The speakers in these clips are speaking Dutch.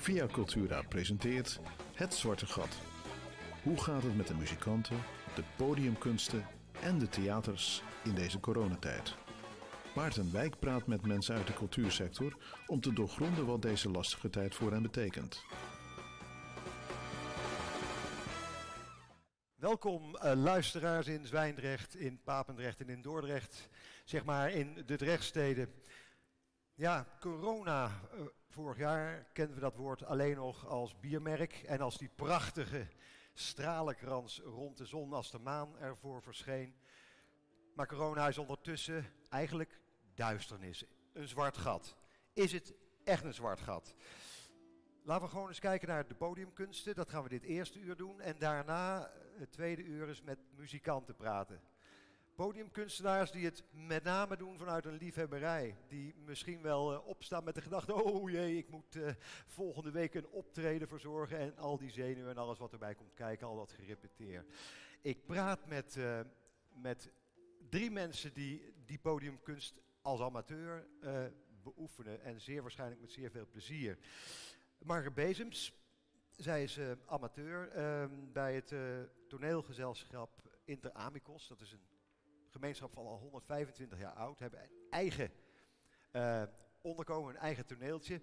Via Cultura presenteert Het Zwarte Gat. Hoe gaat het met de muzikanten, de podiumkunsten en de theaters in deze coronatijd? Maarten Wijk praat met mensen uit de cultuursector om te doorgronden wat deze lastige tijd voor hen betekent. Welkom uh, luisteraars in Zwijndrecht, in Papendrecht en in Dordrecht, zeg maar in de Drechtsteden. Ja, corona. Uh, vorig jaar kenden we dat woord alleen nog als biermerk en als die prachtige stralenkrans rond de zon als de maan ervoor verscheen. Maar corona is ondertussen eigenlijk duisternis, een zwart gat. Is het echt een zwart gat? Laten we gewoon eens kijken naar de podiumkunsten. Dat gaan we dit eerste uur doen. En daarna, het tweede uur, is met muzikanten praten. Podiumkunstenaars die het met name doen vanuit een liefhebberij. Die misschien wel uh, opstaan met de gedachte: oh jee, ik moet uh, volgende week een optreden verzorgen. En al die zenuwen en alles wat erbij komt kijken, al dat gerepeteer. Ik praat met, uh, met drie mensen die die podiumkunst als amateur beoefenen. En zeer waarschijnlijk met zeer veel plezier. Margaret Bezems, zij is amateur uh, bij het toneelgezelschap Inter Amicos. Dat is een gemeenschap van al 125 jaar oud. Hebben een eigen onderkomen, een eigen toneeltje.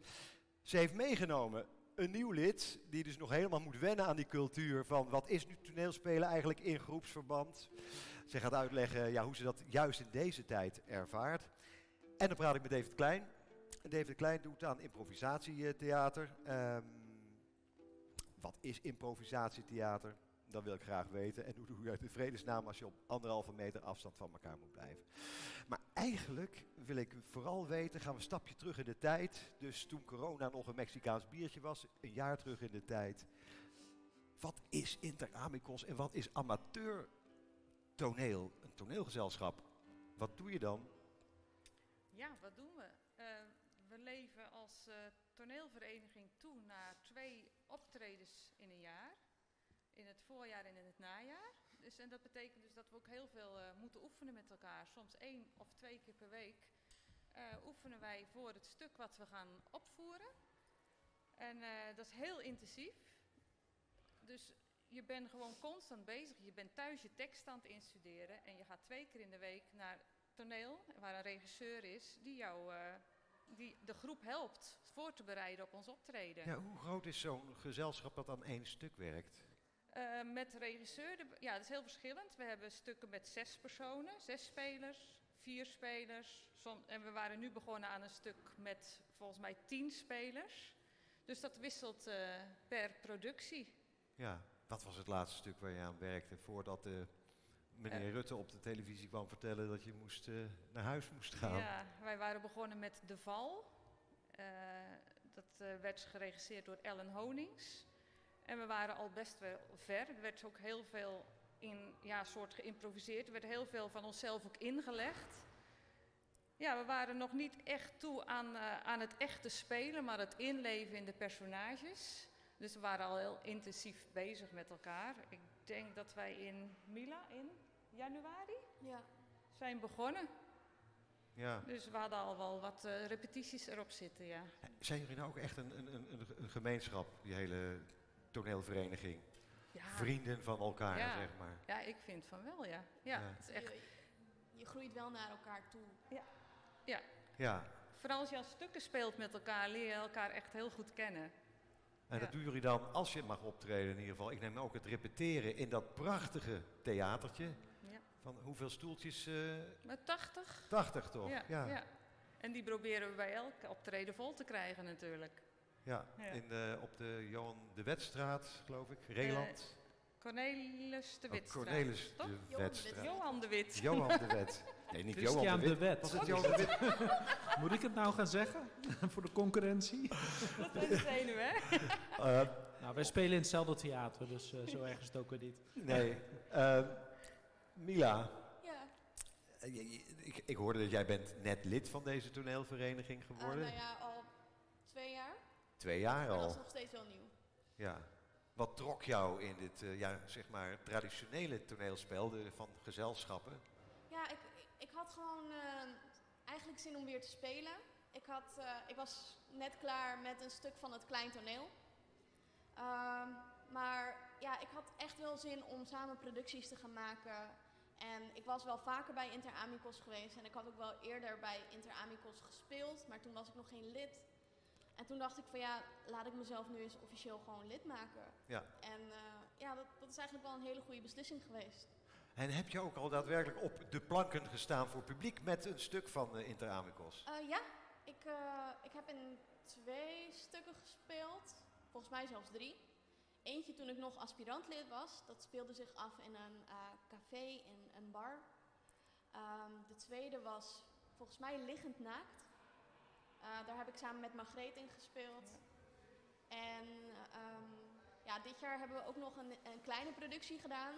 Ze heeft meegenomen een nieuw lid, die dus nog helemaal moet wennen aan die cultuur van wat is nu toneelspelen eigenlijk in groepsverband. Ze gaat uitleggen ja, hoe ze dat juist in deze tijd ervaart. En dan praat ik met David Klein. David Klein doet aan improvisatietheater. Um, wat is improvisatietheater? Dat wil ik graag weten. En hoe doe je uit de vredesnaam als je op anderhalve meter afstand van elkaar moet blijven? Maar eigenlijk wil ik vooral weten, gaan we een stapje terug in de tijd. Dus toen corona nog een Mexicaans biertje was, een jaar terug in de tijd. Wat is Inter Amicos en wat is amateur toneel? Een toneelgezelschap. Wat doe je dan? Ja, wat doen we? Uh, we leven als uh, toneelvereniging toe naar twee optredens in een jaar. In het voorjaar en in het najaar. Dus, en dat betekent dus dat we ook heel veel uh, moeten oefenen met elkaar. Soms één of twee keer per week uh, oefenen wij voor het stuk wat we gaan opvoeren. En dat is heel intensief. Dus je bent gewoon constant bezig. Je bent thuis je tekst aan het instuderen. En je gaat twee keer in de week naar toneel, waar een regisseur is die jou die de groep helpt voor te bereiden op ons optreden. Ja, hoe groot is zo'n gezelschap dat aan één stuk werkt? Uh, met regisseur, de, ja, dat is heel verschillend. We hebben stukken met zes personen, zes spelers, vier spelers. Som, en we waren nu begonnen aan een stuk met volgens mij tien spelers. Dus dat wisselt uh, per productie. Ja, wat was het laatste stuk waar je aan werkte voordat de meneer Rutte op de televisie kwam vertellen dat je moest, uh, naar huis moest gaan. Ja, wij waren begonnen met De Val. Uh, dat uh, werd geregisseerd door Ellen Honings. En we waren al best wel ver. Er werd ook heel veel in, ja, soort geïmproviseerd. Er werd heel veel van onszelf ook ingelegd. Ja, we waren nog niet echt toe aan, aan het echte spelen, maar het inleven in de personages. Dus we waren al heel intensief bezig met elkaar. Ik denk dat wij in Mila in januari ja. zijn begonnen. Ja. Dus we hadden al wel wat uh, repetities erop zitten, ja. Zijn jullie nou ook echt een, een, een, een gemeenschap, die hele toneelvereniging? Ja. Vrienden van elkaar, ja. zeg maar. Ja, ik vind van wel, ja. Ja, Ja. Het is echt... Je, je groeit wel naar elkaar toe. Ja. ja. Ja, Vooral als je aan stukken speelt met elkaar, leer je elkaar echt heel goed kennen. en Ja. dat doen jullie dan, als je mag optreden in ieder geval. Ik neem ook het repeteren in dat prachtige theatertje. Ja. Van hoeveel stoeltjes? eh Met 80. 80 toch? Ja, ja. En die proberen we bij elke optreden vol te krijgen natuurlijk. Ja, Ja. In de, op de Johan de Wetstraat, geloof ik. Reeland. Cornelis de Oh, Witstraat. Cornelis toch? de Wetstraat. Johan de Wit. Johan de Wet. Nee, niet Johan Christian de Wit. de Wet. Was het Johan de Wit? Moet ik het nou gaan zeggen? Voor de concurrentie? Dat is een zenuw, hè? Eh, Nou, wij spelen in hetzelfde theater, dus eh, zo erg is het ook weer niet. nee. Eh, Mila, Ja. eh, ik, ik hoorde dat jij bent net lid van deze toneelvereniging Uh, geworden. nou ja, al. Twee jaar Maar dat is al. nog steeds wel nieuw. Ja. Wat trok jou in dit, eh, ja, zeg maar, traditionele toneelspel de, van gezelschappen? Ja, ik, ik had gewoon eh, eigenlijk zin om weer te spelen. ik, had, eh, ik was net klaar met een stuk van het klein toneel. Ehm, maar ja, ik had echt wel zin om samen producties te gaan maken. En ik was wel vaker bij Inter Amicos geweest. En ik had ook wel eerder bij Inter Amicos gespeeld. Maar toen was ik nog geen lid. En toen dacht ik van ja, laat ik mezelf nu eens officieel gewoon lid maken. Ja. En eh, ja, dat, dat is eigenlijk wel een hele goede beslissing geweest. En heb je ook al daadwerkelijk op de planken gestaan voor publiek met een stuk van uh, Inter Amicos? Uh, ja, ik, uh, ik heb in twee stukken gespeeld. Volgens mij zelfs drie. Eentje toen ik nog aspirantlid was. Dat speelde zich af in een café, in een bar. Um, de tweede was volgens mij Liggend Naakt. Daar heb ik samen met Margreet in gespeeld. En um, ja, dit jaar hebben we ook nog een, een kleine productie gedaan.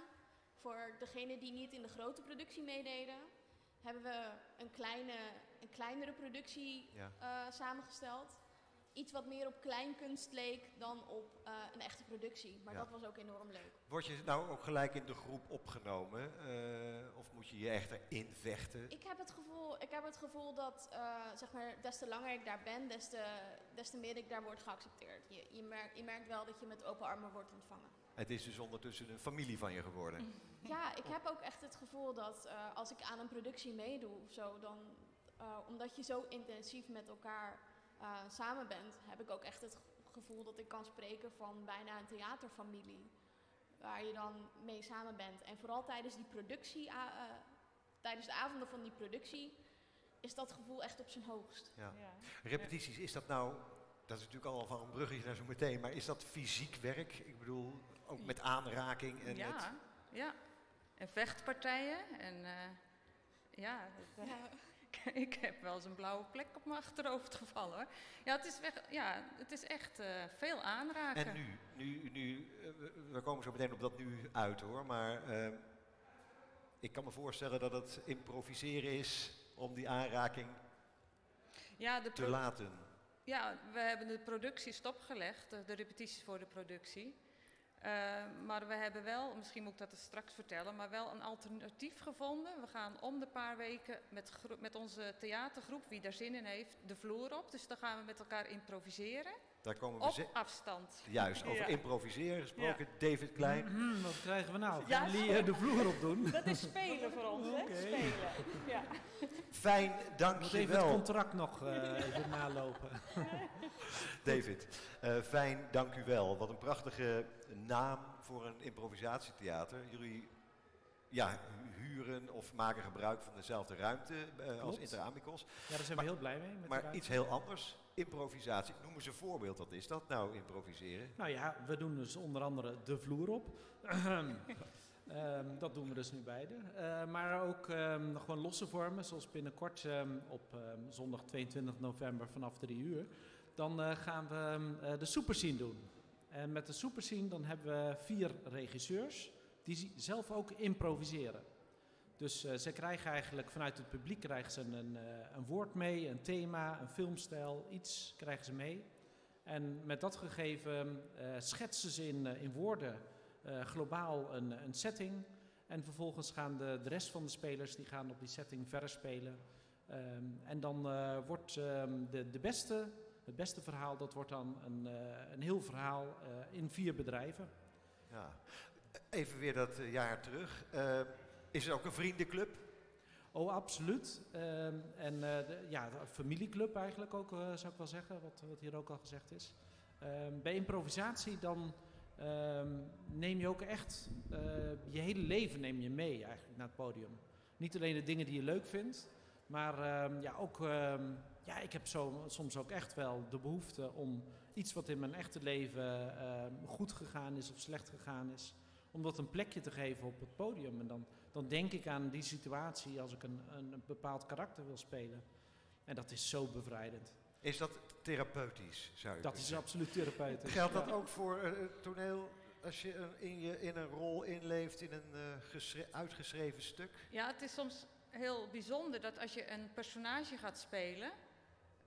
Voor degenen die niet in de grote productie meededen, hebben we een, kleine, een kleinere productie ja. uh, samengesteld. Iets wat meer op kleinkunst leek dan op uh, een echte productie. Maar Ja. dat was ook enorm leuk. Word je nou ook gelijk in de groep opgenomen? eh, of moet je je echt erin vechten? Ik heb het gevoel, ik heb het gevoel dat uh, zeg maar, des te langer ik daar ben, des te, des te meer ik daar word geaccepteerd. Je, je, merkt, je merkt wel dat je met open armen wordt ontvangen. Het is dus ondertussen een familie van je geworden. Ja, ik heb ook echt het gevoel dat als ik aan een productie meedoe of zo, dan, omdat je zo intensief met elkaar uh, samen bent, heb ik ook echt het gevoel dat ik kan spreken van bijna een theaterfamilie. Waar je dan mee samen bent. En vooral tijdens die productie, uh, tijdens de avonden van die productie, is dat gevoel echt op zijn hoogst. Ja. Ja. Repetities, is dat nou, dat is natuurlijk al van een bruggetje naar zo meteen, maar is dat fysiek werk? Ik bedoel, ook met aanraking en ja, met... ja. En vechtpartijen en uh, ja, dat, ja. ik heb wel eens een blauwe plek op mijn achterhoofd gevallen hoor. Ja, het is, weg, ja, het is echt uh, veel aanraken. En nu, nu, nu uh, we komen zo meteen op dat nu uit hoor, maar uh, ik kan me voorstellen dat het improviseren is om die aanraking ja, de te laten. Ja, we hebben de productie stopgelegd, de repetities voor de productie. Uh, maar we hebben wel, misschien moet ik dat straks vertellen, maar wel een alternatief gevonden. We gaan om de paar weken met, met onze theatergroep, wie daar zin in heeft, de vloer op. Dus dan gaan we met elkaar improviseren. Daar komen we op afstand. Juist, over ja. improviseren gesproken. Ja. David Klein. Mm -hmm, wat krijgen we nou? Gaan ja, jullie de vloer op doen? Dat is spelen voor ons, hè? Okay. Spelen. Ja. Fijn, dank je even wel. het contract nog uh, even nalopen. David, uh, fijn, dank u wel. Wat een prachtige naam voor een improvisatietheater. Jullie ja, huren of maken gebruik van dezelfde ruimte uh, als Inter Amicos. Ja, daar zijn maar, we heel blij mee. Met maar iets heel anders, improvisatie. Noem eens een voorbeeld, wat is dat nou, improviseren? Nou ja, we doen dus onder andere de vloer op. um, dat doen we dus nu beide. Uh, maar ook um, gewoon losse vormen, zoals binnenkort um, op zondag 22 november vanaf 3 uur. Dan uh, gaan we uh, de superscene doen. En met de superscene dan hebben we vier regisseurs die zelf ook improviseren. Dus uh, ze krijgen eigenlijk vanuit het publiek krijgen ze een, een, een, woord mee, een thema, een filmstijl, iets krijgen ze mee. En met dat gegeven uh, schetsen ze in, in woorden globaal een, een, setting. En vervolgens gaan de, de rest van de spelers die gaan op die setting verder spelen. Um, en dan wordt um, de, de beste, het beste verhaal, dat wordt dan een, een heel verhaal in vier bedrijven. Ja. Even weer dat jaar terug. Is er ook een vriendenclub? Oh, absoluut. Uh, en de, ja, de familieclub eigenlijk ook, uh, zou ik wel zeggen, wat, wat hier ook al gezegd is. Ehm, bij improvisatie dan ehm, neem je ook echt je hele leven neem je mee eigenlijk naar het podium. Niet alleen de dingen die je leuk vindt, maar ehm, ja, ook, ja, ik heb zo, soms ook echt wel de behoefte om iets wat in mijn echte leven goed gegaan is of slecht gegaan is, om dat een plekje te geven op het podium. En dan, dan denk ik aan die situatie als ik een, een bepaald karakter wil spelen. En dat is zo bevrijdend. Is dat therapeutisch, zou je Dat is absoluut therapeutisch. Geldt dat ja. ook voor uh, toneel als je een, in, je in een rol inleeft in een uh, uitgeschreven stuk? Ja, het is soms heel bijzonder dat als je een personage gaat spelen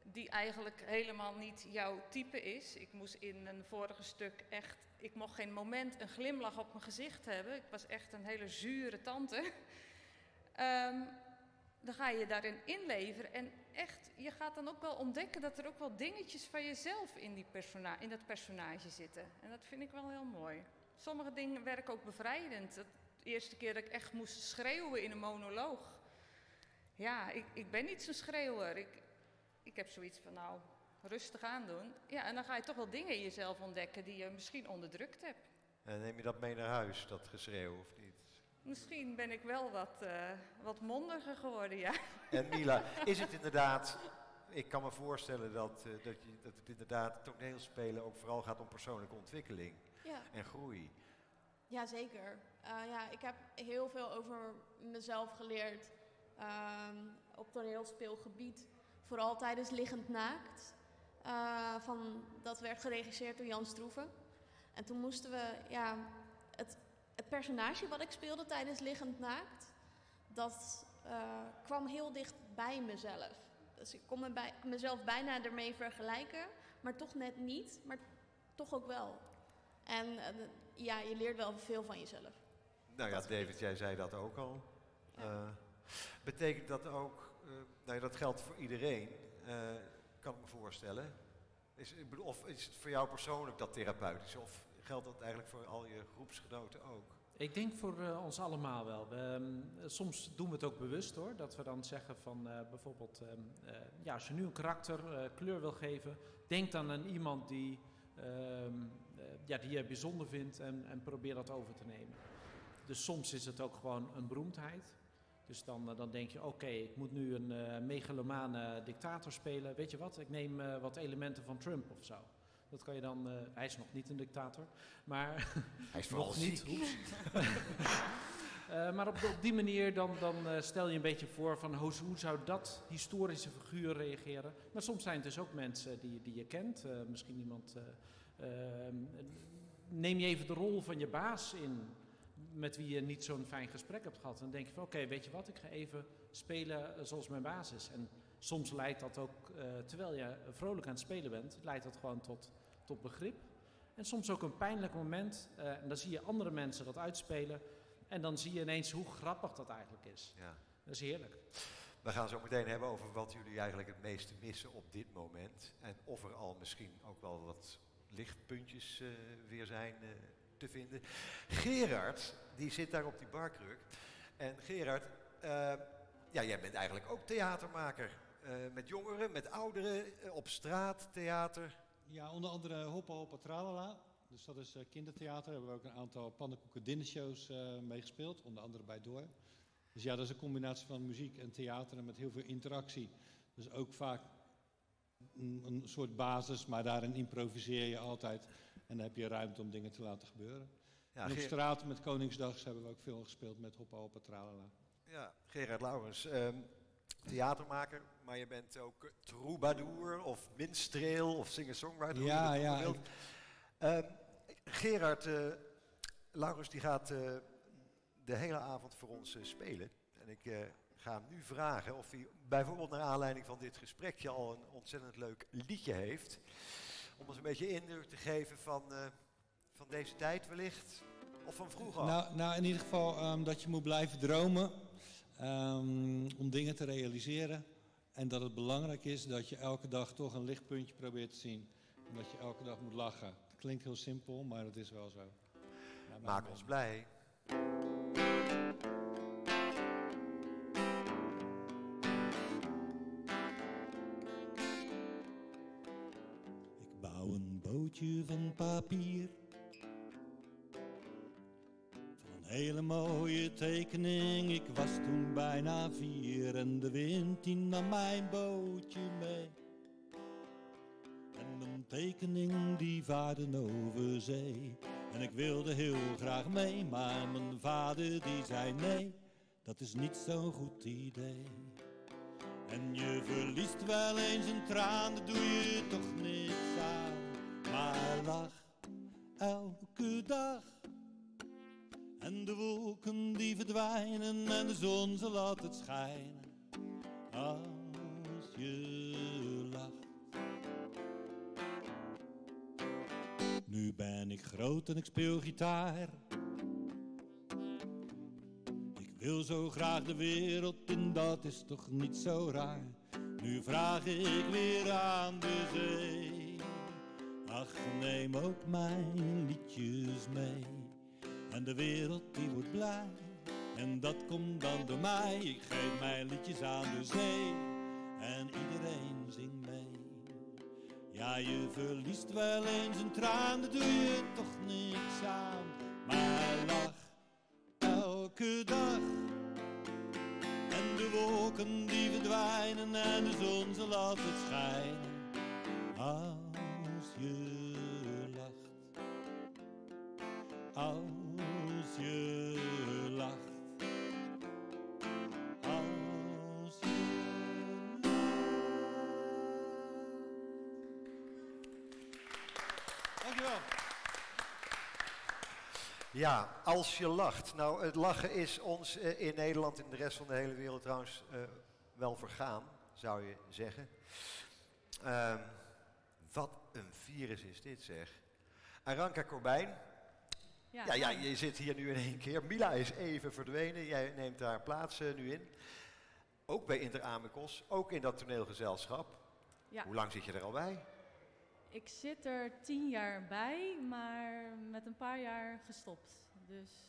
die eigenlijk helemaal niet jouw type is. Ik moest in een vorige stuk echt, ik mocht geen moment een glimlach op mijn gezicht hebben. Ik was echt een hele zure tante. um, dan ga je daarin inleveren. En echt, je gaat dan ook wel ontdekken dat er ook wel dingetjes van jezelf in, die persona in dat personage zitten. En dat vind ik wel heel mooi. Sommige dingen werken ook bevrijdend. de eerste keer dat ik echt moest schreeuwen in een monoloog. Ja, ik, ik ben niet zo'n schreeuwer. Ik, ik heb zoiets van, nou, rustig aandoen. Ja, en dan ga je toch wel dingen in jezelf ontdekken die je misschien onderdrukt hebt. En neem je dat mee naar huis, dat geschreeuw, of niet? Misschien ben ik wel wat, uh, wat mondiger geworden, ja. En Mila, is het inderdaad... Ik kan me voorstellen dat, uh, dat, je, dat het inderdaad toneelspelen ook vooral gaat om persoonlijke ontwikkeling ja. en groei. Jazeker. Uh, ja, ik heb heel veel over mezelf geleerd uh, op toneelspeelgebied. Vooral tijdens Liggend Naakt. Uh, van, dat werd geregisseerd door Jan Stroeven. En toen moesten we, ja, het, het personage wat ik speelde tijdens Liggend Naakt, dat uh, kwam heel dicht bij mezelf. Dus ik kon me bij, mezelf bijna ermee vergelijken, maar toch net niet, maar toch ook wel. En uh, ja, je leert wel veel van jezelf. Nou ja, David, jij zei dat ook al. Ja. Betekent dat ook, nou ja, dat geldt voor iedereen, kan ik me voorstellen. Is, of is het voor jou persoonlijk dat therapeutisch? Of geldt dat eigenlijk voor al je groepsgenoten ook? Ik denk voor uh, ons allemaal wel. We, um, soms doen we het ook bewust hoor. Dat we dan zeggen van uh, bijvoorbeeld, um, uh, ja, als je nu een karakter kleur wil geven, denk dan aan iemand die, um, ja, die je bijzonder vindt en, en probeer dat over te nemen. Dus soms is het ook gewoon een beroemdheid. Dus dan, dan denk je, oké, okay, ik moet nu een uh, megalomane dictator spelen. Weet je wat, ik neem uh, wat elementen van Trump of zo. Dat kan je dan, uh, hij is nog niet een dictator, maar... Hij is nog niet. maar op, op, die manier dan, dan stel je een beetje voor van hoe, hoe, zou dat historische figuur reageren. Maar soms zijn het dus ook mensen die, die je kent. misschien iemand... ehm, neem je even de rol van je baas in met wie je niet zo'n fijn gesprek hebt gehad. Dan denk je van oké, okay, weet je wat, ik ga even spelen zoals mijn basis. En soms leidt dat ook, uh, terwijl je vrolijk aan het spelen bent, leidt dat gewoon tot, tot begrip. En soms ook een pijnlijk moment. Uh, en dan zie je andere mensen dat uitspelen. En dan zie je ineens hoe grappig dat eigenlijk is. Ja. Dat is heerlijk. We gaan zo meteen hebben over wat jullie eigenlijk het meeste missen op dit moment. En of er al misschien ook wel wat lichtpuntjes uh, weer zijn te vinden. Gerard, die zit daar op die barkruk. En Gerard, uh, ja, jij bent eigenlijk ook theatermaker. Uh, met jongeren, met ouderen, uh, op straat, theater. Ja, onder andere Hoppa Hoppa Tralala. Dus dat is kindertheater. Daar hebben we ook een aantal pannenkoeken dinnershows meegespeeld. Onder andere bij Door. Dus ja, dat is een combinatie van muziek en theater en met heel veel interactie. Dus ook vaak een, een soort basis, maar daarin improviseer je altijd. En dan heb je ruimte om dingen te laten gebeuren. Ja, en op straat met Koningsdags hebben we ook veel gespeeld met Hoppa Hoppa Tralala. Ja, Gerard Laurens, um, theatermaker, maar je bent ook troubadour of minstreel of singer-songwriter. Ja, ja. Ik... Um, Gerard uh, Laurens die gaat uh, de hele avond voor ons uh, spelen. En ik ga hem nu vragen of hij bijvoorbeeld naar aanleiding van dit gesprekje al een ontzettend leuk liedje heeft om ons een beetje indruk te geven van, uh, van deze tijd wellicht? Of van vroeger? Nou, nou in ieder geval um, dat je moet blijven dromen um, om dingen te realiseren. En dat het belangrijk is dat je elke dag toch een lichtpuntje probeert te zien. En dat je elke dag moet lachen. Het klinkt heel simpel, maar het is wel zo. Nou, Maak ons blij. Van papier. Van een hele mooie tekening, ik was toen bijna vier en de wind die nam mijn bootje mee. En mijn tekening die vaarde over zee. En ik wilde heel graag mee, maar mijn vader die zei nee, dat is niet zo'n goed idee. En je verliest wel eens een traan, dat doe je toch niks lach elke dag. En de wolken die verdwijnen en de zon zal altijd schijnen als je lacht. Nu ben ik groot en ik speel gitaar. Ik Wil zo graag de wereld in, dat is toch niet zo raar. Nu vraag ik weer aan de zee. Ach, neem ook mijn liedjes mee. En de wereld die wordt blij. En dat komt dan door mij. Ik geef mijn liedjes aan de zee. En iedereen zingt mee. Ja, je verliest wel eens een traan, daar doe je toch niks aan. Maar lach elke dag. En de wolken die verdwijnen en de zon zal altijd schijnen. Als Als je lacht. Ja, als je lacht. Nou, het lachen is ons eh, in Nederland en de rest van de hele wereld trouwens eh, wel vergaan, zou je zeggen. Ehm, wat een virus is dit, zeg. Aranka Corbijn. Ja, ja, je zit hier nu in één keer. Mila is even verdwenen. Jij neemt daar plaats eh, nu in. Ook bij Inter Amicos, ook in dat toneelgezelschap. Ja. Hoe lang zit je er al bij? Ik zit er tien jaar bij, maar met een paar jaar gestopt. Dus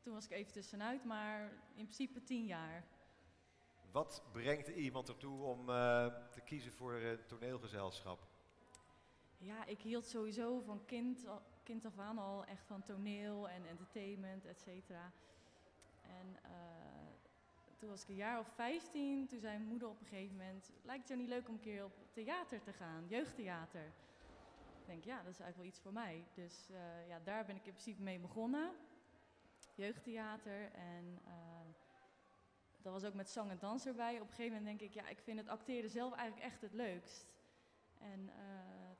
toen was ik even tussenuit, maar in principe tien jaar. Wat brengt iemand ertoe om eh, te kiezen voor een toneelgezelschap? Ja, ik hield sowieso van kind, kind af aan al echt van toneel en entertainment, et cetera. En eh, toen was ik een jaar of 15, toen zei mijn moeder op een gegeven moment, lijkt het jou niet leuk om een keer op theater te gaan, jeugdtheater? Ik denk, ja, dat is eigenlijk wel iets voor mij. Dus eh, ja, daar ben ik in principe mee begonnen, jeugdtheater. En eh, dat was ook met zang en dans erbij. Op een gegeven moment denk ik, ja, ik vind het acteren zelf eigenlijk echt het leukst. En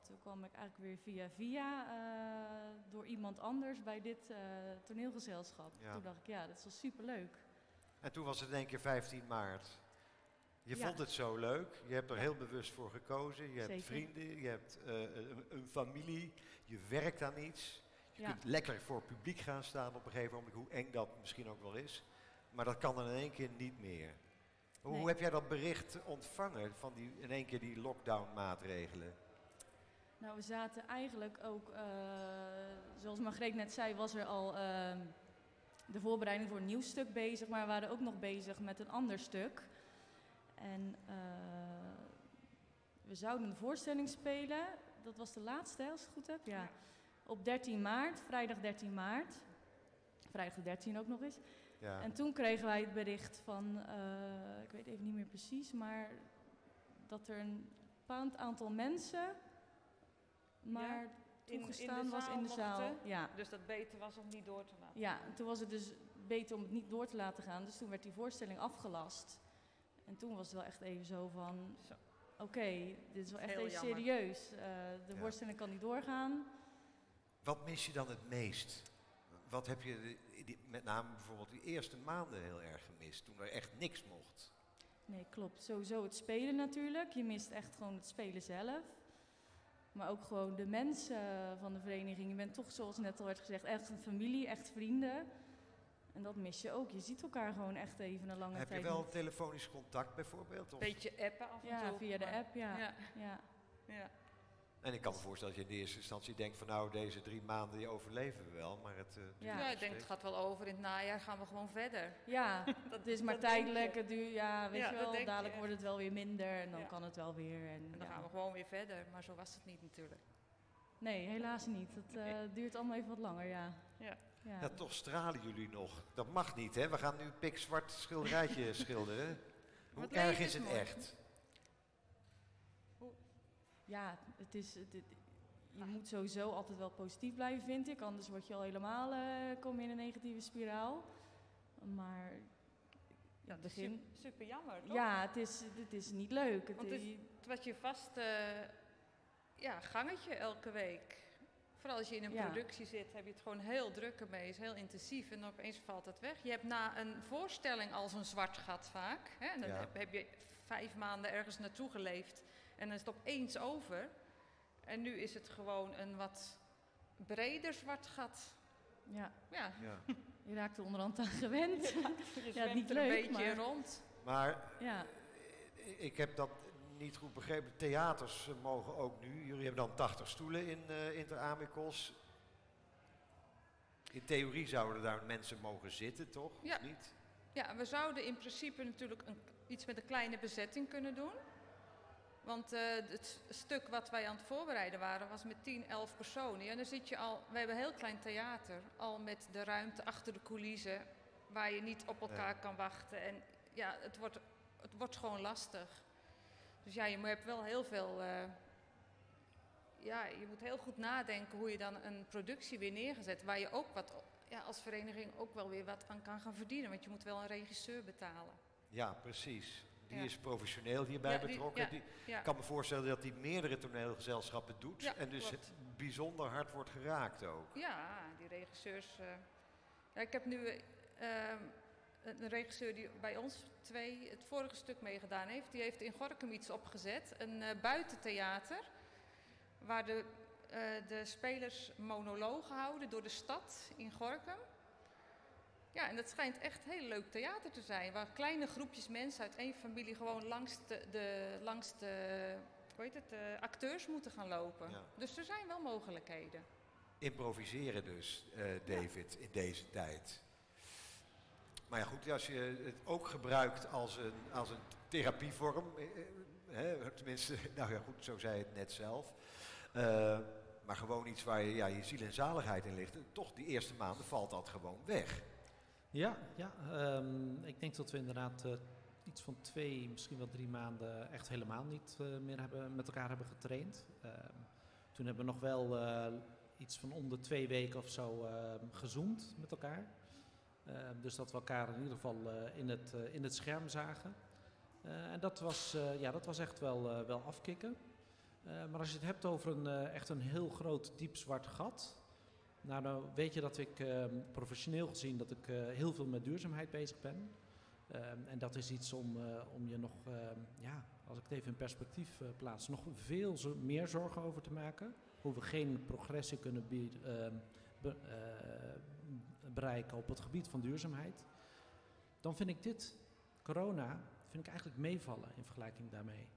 toen kwam ik eigenlijk weer via via eh, door iemand anders bij dit eh, toneelgezelschap. Ja. Toen dacht ik, ja, dat is wel superleuk. En toen was het in één keer 15 maart. Je Ja. vond het zo leuk, je hebt er heel bewust voor gekozen. Je hebt Zeker. vrienden, je hebt eh, een, een familie, je werkt aan iets. Je Ja. kunt lekker voor publiek gaan staan op een gegeven moment, hoe eng dat misschien ook wel is. Maar dat kan dan in één keer niet meer. Hoe Nee. heb jij dat bericht ontvangen van die, in één keer die lockdown-maatregelen? Nou, we zaten eigenlijk ook, eh, zoals Margreet net zei, was er al ehm, de voorbereiding voor een nieuw stuk bezig, maar we waren ook nog bezig met een ander stuk. En eh, we zouden een voorstelling spelen, dat was de laatste, als ik het goed heb, ja. Op 13 maart, vrijdag 13 maart. Vrijdag de 13 ook nog eens. Ja. En toen kregen wij het bericht van, eh, ik weet even niet meer precies, maar dat er een bepaald aantal mensen maar in- in de toegestaan was in de zaal. mochten. Ja. Dus dat beter was om niet door te laten. ja, en toen was het dus beter om het niet door te laten gaan. Dus toen werd die voorstelling afgelast. En toen was het wel echt even zo van, Zo. oké, dit is wel echt Heel even jammer. serieus. Eh, de Ja. voorstelling kan niet doorgaan. Wat mis je dan het meest? Wat heb je de- die- met name bijvoorbeeld die eerste maanden heel erg gemist, toen er echt niks mocht? Nee, klopt. Sowieso het spelen natuurlijk. Je mist echt gewoon het spelen zelf. Maar ook gewoon de mensen van de vereniging. Je bent toch, zoals net al werd gezegd, echt een familie, echt vrienden. En dat mis je ook. Je ziet elkaar gewoon echt even een lange Heb je tijd wel niet. telefonisch contact bijvoorbeeld? Of? Beetje appen af en Ja, toe. via de app, ja. Ja, ja. ja. En ik kan me voorstellen dat je in de eerste instantie denkt van nou deze drie maanden die overleven we wel, maar het... eh, Ja. Ik denk het gaat wel over. In het najaar gaan we gewoon verder. Ja, Dat is maar dat tijdelijk. Het duurt, ja, weet Ja, je wel. je Dadelijk wordt het wel weer minder en dan Ja. kan het wel weer. En, En dan ja. gaan we gewoon weer verder. Maar zo was het niet natuurlijk. Nee, helaas niet. Het eh, duurt allemaal even wat langer, ja. Ja. ja. Ja, toch stralen jullie nog. Dat mag niet, hè? We gaan nu pikzwart schilderijtje schilderen. Hoe erg is is het mooi. echt? Ja, het is, het, het- je moet sowieso altijd wel positief blijven, vind ik. Anders word je al helemaal, eh, kom je in een negatieve spiraal. Maar in het begin... Super, super jammer, toch? Ja, het is, het is niet leuk. Het Want het is- Het was je vast eh, ja, gangetje elke week. Vooral als je in een Ja. productie zit, heb je het gewoon heel druk ermee. is heel intensief en dan opeens valt het weg. Je hebt na een voorstelling als een zwart gat vaak. Hè? En dan Ja. heb, heb je vijf maanden ergens naartoe geleefd. En dan is het opeens over. En nu is het gewoon een wat breder zwart gat. ja. Ja, Ja. je raakt er onderhand aan gewend. Je Ja, niet er een leuk, beetje maar- rond. Maar ja, ik heb dat niet goed begrepen. Theaters mogen ook nu. Jullie hebben dan 80 stoelen in eh Inter Amicos. In theorie zouden daar mensen mogen zitten, toch? Ja. Niet? Ja, we zouden in principe natuurlijk een, iets met een kleine bezetting kunnen doen. Want eh, het stuk wat wij aan het voorbereiden waren was met 10, 11 personen. En dan zit je al, we hebben een heel klein theater, al met de ruimte achter de coulissen, waar je niet op elkaar kan wachten. En ja, het wordt, het wordt gewoon lastig. Dus ja, je hebt wel heel veel. eh, ja, je moet heel goed nadenken hoe je dan een productie weer neergezet, waar je ook wat, ja, als vereniging ook wel weer wat aan kan gaan verdienen. Want je moet wel een regisseur betalen. Ja, precies. Die is professioneel hierbij betrokken. die. Ik kan me voorstellen dat hij meerdere toneelgezelschappen doet. En dus klopt. bijzonder hard wordt geraakt ook. Ja, die regisseurs. eh, ik heb nu eh, ehm, een regisseur die bij ons twee het vorige stuk meegedaan heeft. Die heeft in Gorkum iets opgezet, een eh, buitentheater. Waar de, eh, de spelers monologen houden door de stad in Gorkum. Ja, en dat schijnt echt heel leuk theater te zijn. Waar kleine groepjes mensen uit één familie gewoon langs de, de, langs de hoe heet het, de acteurs moeten gaan lopen. Ja. Dus er zijn wel mogelijkheden. Improviseren dus, eh, David, in deze tijd. Maar ja, goed, als je het ook gebruikt als een, als een therapievorm, eh, eh, hè, tenminste, nou ja, goed, zo zei het net zelf. Maar gewoon iets waar je ja, je ziel en zaligheid in ligt. Toch, die eerste maanden valt dat gewoon weg. Ja, ja ehm, ik denk dat we inderdaad eh, iets van twee, misschien wel drie maanden echt helemaal niet eh, meer hebben, met elkaar hebben getraind. Ehm, toen hebben we nog wel eh, iets van om de twee weken of zo ehm, gezoomd met elkaar. Dus dat we elkaar in ieder geval in, het, in het scherm zagen. En dat was, ja, dat was echt wel, wel afkicken. Maar als je het hebt over een, echt een heel groot diep zwart gat, nou, dan weet je dat ik ehm, professioneel gezien dat ik eh, heel veel met duurzaamheid bezig ben. Ehm, en dat is iets om, eh, om je nog, ehm, ja, als ik het even in perspectief eh, plaats, nog veel zo- meer zorgen over te maken. Hoe we geen progressie kunnen bereiken op het gebied van duurzaamheid. Dan vind ik dit, corona, vind ik eigenlijk meevallen in vergelijking daarmee.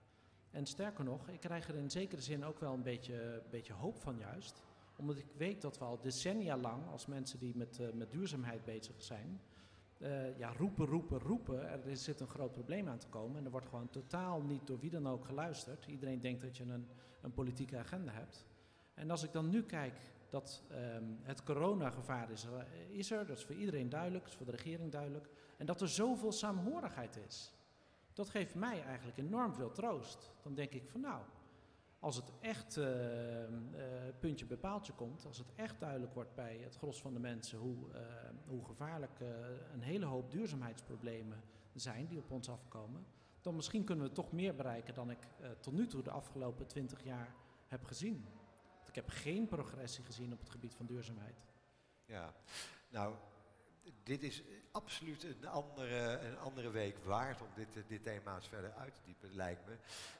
En sterker nog, ik krijg er in zekere zin ook wel een beetje, beetje hoop van juist omdat ik weet dat we al decennia lang, als mensen die met, eh, met duurzaamheid bezig zijn, eh, ja, roepen, roepen, roepen. Er zit een groot probleem aan te komen. En er wordt gewoon totaal niet door wie dan ook geluisterd. Iedereen denkt dat je een, een politieke agenda hebt. En als ik dan nu kijk dat ehm, het coronagevaar is, er- is er, dat is voor iedereen duidelijk, dat is voor de regering duidelijk. En dat er zoveel saamhorigheid is. Dat geeft mij eigenlijk enorm veel troost. Dan denk ik van nou, als het echt eh, puntje bij komt, als het echt duidelijk wordt bij het gros van de mensen hoe, eh, hoe gevaarlijk een hele hoop duurzaamheidsproblemen zijn die op ons afkomen, dan misschien kunnen we toch meer bereiken dan ik tot nu toe de afgelopen twintig jaar heb gezien. Ik heb geen progressie gezien op het gebied van duurzaamheid. Ja, nou, dit is absoluut een andere, een andere week waard om dit, dit thema verder uit te diepen, lijkt me.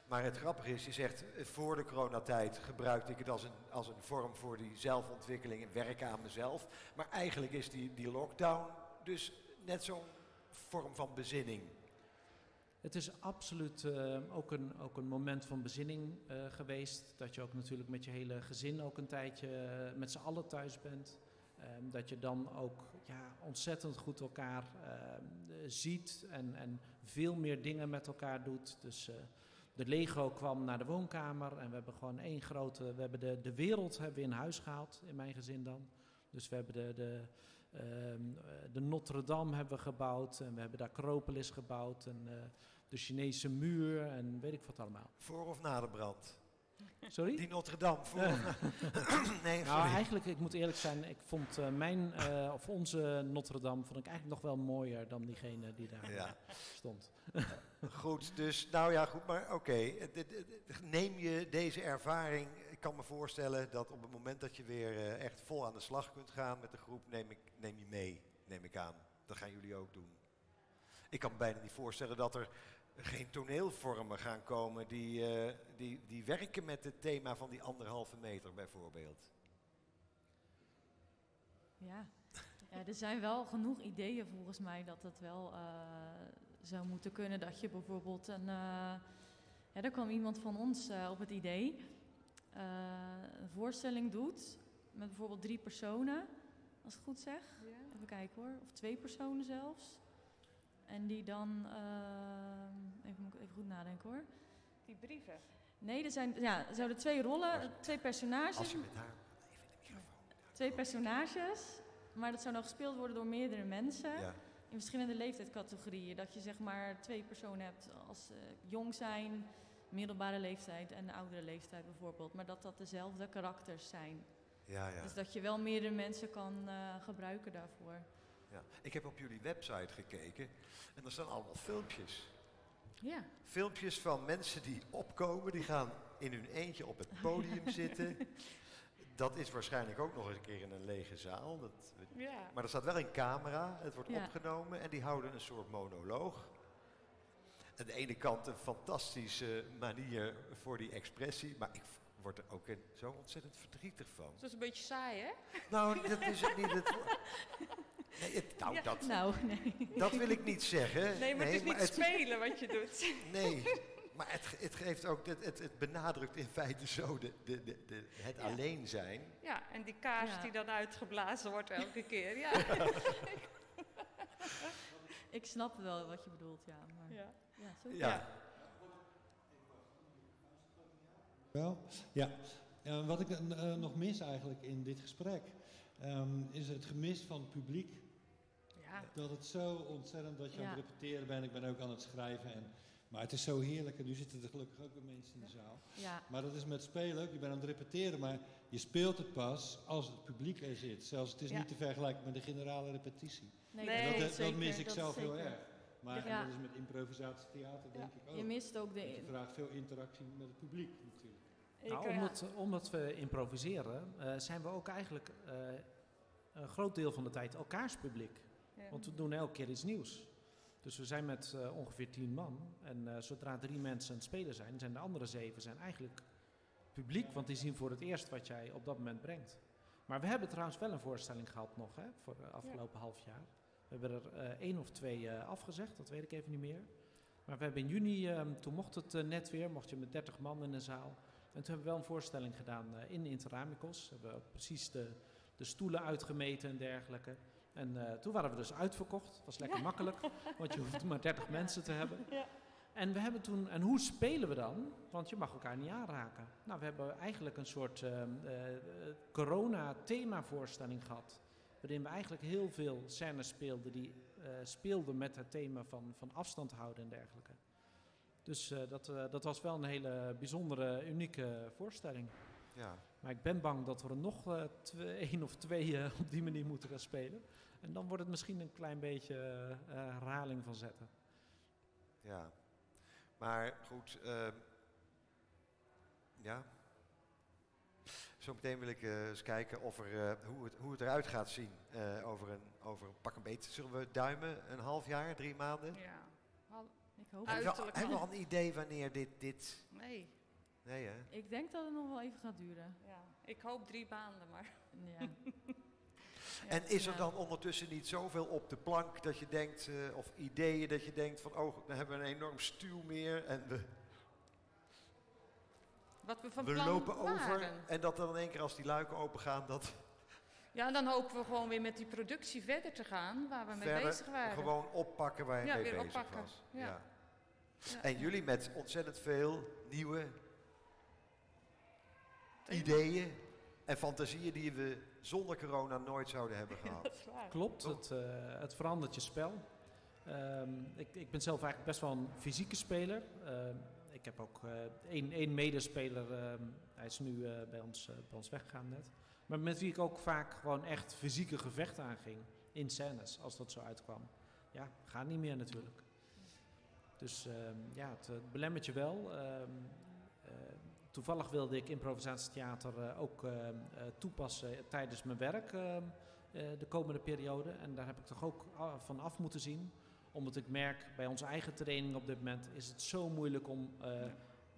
Maar het grappige is, je zegt, voor de coronatijd gebruikte ik het als een, als een vorm voor die zelfontwikkeling en werken aan mezelf. Maar eigenlijk is die, die lockdown dus net zo'n vorm van bezinning. Het is absoluut eh, ook, een, ook een moment van bezinning eh, geweest. Dat je ook natuurlijk met je hele gezin ook een tijdje eh, met z'n allen thuis bent. Ehm, dat je dan ook ja, ontzettend goed elkaar ehm, eh, ziet en, en veel meer dingen met elkaar doet. Dus eh, de Lego kwam naar de woonkamer en we hebben gewoon één grote... We hebben de, de wereld hebben we in huis gehaald, in mijn gezin dan. Dus we hebben de, de, ehm, eh, de Notre Dame hebben we gebouwd en we hebben de Acropolis gebouwd en eh, de Chinese muur en weet ik wat allemaal. Voor of na de brand? Sorry? Die Notre Dame, voor nee, Nou, eigenlijk, ik moet eerlijk zijn, ik vond eh, mijn, eh, of onze Notre Dame, vond ik eigenlijk nog wel mooier dan diegene die daar Ja. stond. Goed, dus nou ja, goed, maar oké. Eh, Neem je deze ervaring, ik kan me voorstellen dat op het moment dat je weer eh, echt vol aan de slag kunt gaan met de groep, neem, ik, neem je mee, neem ik aan. Dat gaan jullie ook doen. Ik kan me bijna niet voorstellen dat er geen toneelvormen gaan komen die, eh, die, die werken met het thema van die anderhalve meter bijvoorbeeld. Ja, Ja, er zijn wel genoeg ideeën volgens mij dat het wel eh, zou moeten kunnen. Dat je bijvoorbeeld een. eh ja, er kwam iemand van ons op het idee. eh, een voorstelling doet met bijvoorbeeld drie personen, als ik het goed zeg. Ja. Even kijken hoor. Of twee personen zelfs. En die dan. eh, even, moet ik even goed nadenken hoor. Die brieven. Nee, er, zijn, ja, er zouden twee rollen, twee personages. Als je met haar even in de microfoon. Twee personages. Maar dat zou dan gespeeld worden door meerdere mensen. Ja. In verschillende leeftijdscategorieën. Dat je zeg maar twee personen hebt als ze jong zijn, middelbare leeftijd en oudere leeftijd bijvoorbeeld. Maar dat dat dezelfde karakters zijn. Ja, ja. Dus dat je wel meerdere mensen kan eh, gebruiken daarvoor. Ja. Ik heb op jullie website gekeken en er staan allemaal filmpjes. Ja. Filmpjes van mensen die opkomen, die gaan in hun eentje op het podium zitten. Dat is waarschijnlijk ook nog eens een keer in een lege zaal. Dat, Ja. maar er staat wel een camera, het wordt Ja. opgenomen en die houden een soort monoloog. Aan de ene kant een fantastische manier voor die expressie, maar ik word er ook zo ontzettend verdrietig van. Dat is een beetje saai, hè? Nou, dat is het niet het Nee, het, nou, Ja. dat, Nou, nee. dat wil ik niet zeggen. Nee, maar het is niet het, spelen wat je doet. Nee, maar het, het geeft ook, het, het, het benadrukt in feite zo de, de, de, de- het Ja. alleen zijn. Ja, en die kaars Ja. die dan uitgeblazen wordt elke keer. Ja. Ik snap wel wat je bedoelt, ja. Maar, ja. ja, zo Ja. Wel? Ja. Eh, wat ik eh, nog mis eigenlijk in dit gesprek, ehm, is het gemis van het publiek. ja. Dat het zo ontzettend dat je aan het repeteren bent. Ik ben ook aan het schrijven. En, maar het is zo heerlijk. En nu zitten er gelukkig ook weer mensen in de zaal. Ja, Maar dat is met spelen ook. Je bent aan het repeteren, maar je speelt het pas als het publiek er zit. Zelfs het is niet te vergelijken met de generale repetitie. nee, dat, mis ik dat zelf heel erg. Maar Ja. dat is met improvisatietheater denk ik ook. Je mist ook Want je de... vraagt veel interactie met het publiek natuurlijk. Nou, eh, omdat, omdat we improviseren, eh, zijn we ook eigenlijk eh, een groot deel van de tijd elkaars publiek. ja. Want we doen elke keer iets nieuws. Dus we zijn met eh, ongeveer tien man. En eh, zodra drie mensen aan het spelen zijn, zijn de andere zeven zijn eigenlijk publiek. Want die zien voor het eerst wat jij op dat moment brengt. Maar we hebben trouwens wel een voorstelling gehad nog, hè, voor het afgelopen half jaar. We hebben er eh, één of twee eh, afgezegd, dat weet ik even niet meer. Maar we hebben in juni, eh, toen mocht het eh, net weer, mocht je met 30 man in de zaal. En toen hebben we wel een voorstelling gedaan eh, in Interamicos. Hebben we precies de, de stoelen uitgemeten en dergelijke. En eh, toen waren we dus uitverkocht. was lekker makkelijk, want je hoeft maar 30 mensen te hebben. Ja. En we hebben toen, en hoe spelen we dan? Want je mag elkaar niet aanraken. Nou, we hebben eigenlijk een soort eh, eh, corona-themavoorstelling gehad. Waarin we eigenlijk heel veel scènes speelden die speelden met het thema van, van afstand houden en dergelijke. Dus eh, dat, eh, dat was wel een hele bijzondere, unieke voorstelling. Ja. Maar ik ben bang dat we er nog eh, twee, één of twee eh, op die manier moeten gaan spelen. En dan wordt het misschien een klein beetje herhaling van zetten. ja. Maar goed, ehm, ja. Zometeen wil ik eh, eens kijken of er, eh, hoe, het, hoe het eruit gaat zien eh, over, een, over een pak een beetje. Zullen we duimen? Een half jaar, drie maanden? ja. Hoop. Hebben we, Uiterlijk hebben we al een idee wanneer dit... dit Nee. nee, hè? Ik denk dat het nog wel even gaat duren. Ja. Ik hoop drie maanden, maar... Ja. En is er dan ondertussen niet zoveel op de plank dat je denkt, eh, of ideeën dat je denkt van, oh, dan hebben we een enorm stuw meer en we, Wat we van we plan lopen over. waren. En dat dan in één keer als die luiken open gaan, dat Ja, en dan hopen we gewoon weer met die productie verder te gaan waar we mee verder bezig waren. gewoon oppakken waar je Ja, mee weer bezig oppakken, was. ja. Ja. En jullie met ontzettend veel nieuwe Thema. ideeën en fantasieën die we zonder corona nooit zouden hebben gehad. Dat is waar. Klopt, het, eh, het verandert je spel. Ehm, ik, ik ben zelf eigenlijk best wel een fysieke speler. Ehm, ik heb ook eh, één, één medespeler, ehm, hij is nu eh, bij, ons, bij ons weggegaan net. Maar met wie ik ook vaak gewoon echt fysieke gevechten aanging. In scènes, als dat zo uitkwam. Ja, gaat niet meer natuurlijk. Dus ehm, ja, het, het belemmert je wel. Ehm, eh, toevallig wilde ik improvisatietheater eh, ook ehm, eh, toepassen tijdens mijn werk eh, de komende periode. En daar heb ik toch ook van af moeten zien. Omdat ik merk bij onze eigen training op dit moment is het zo moeilijk om eh,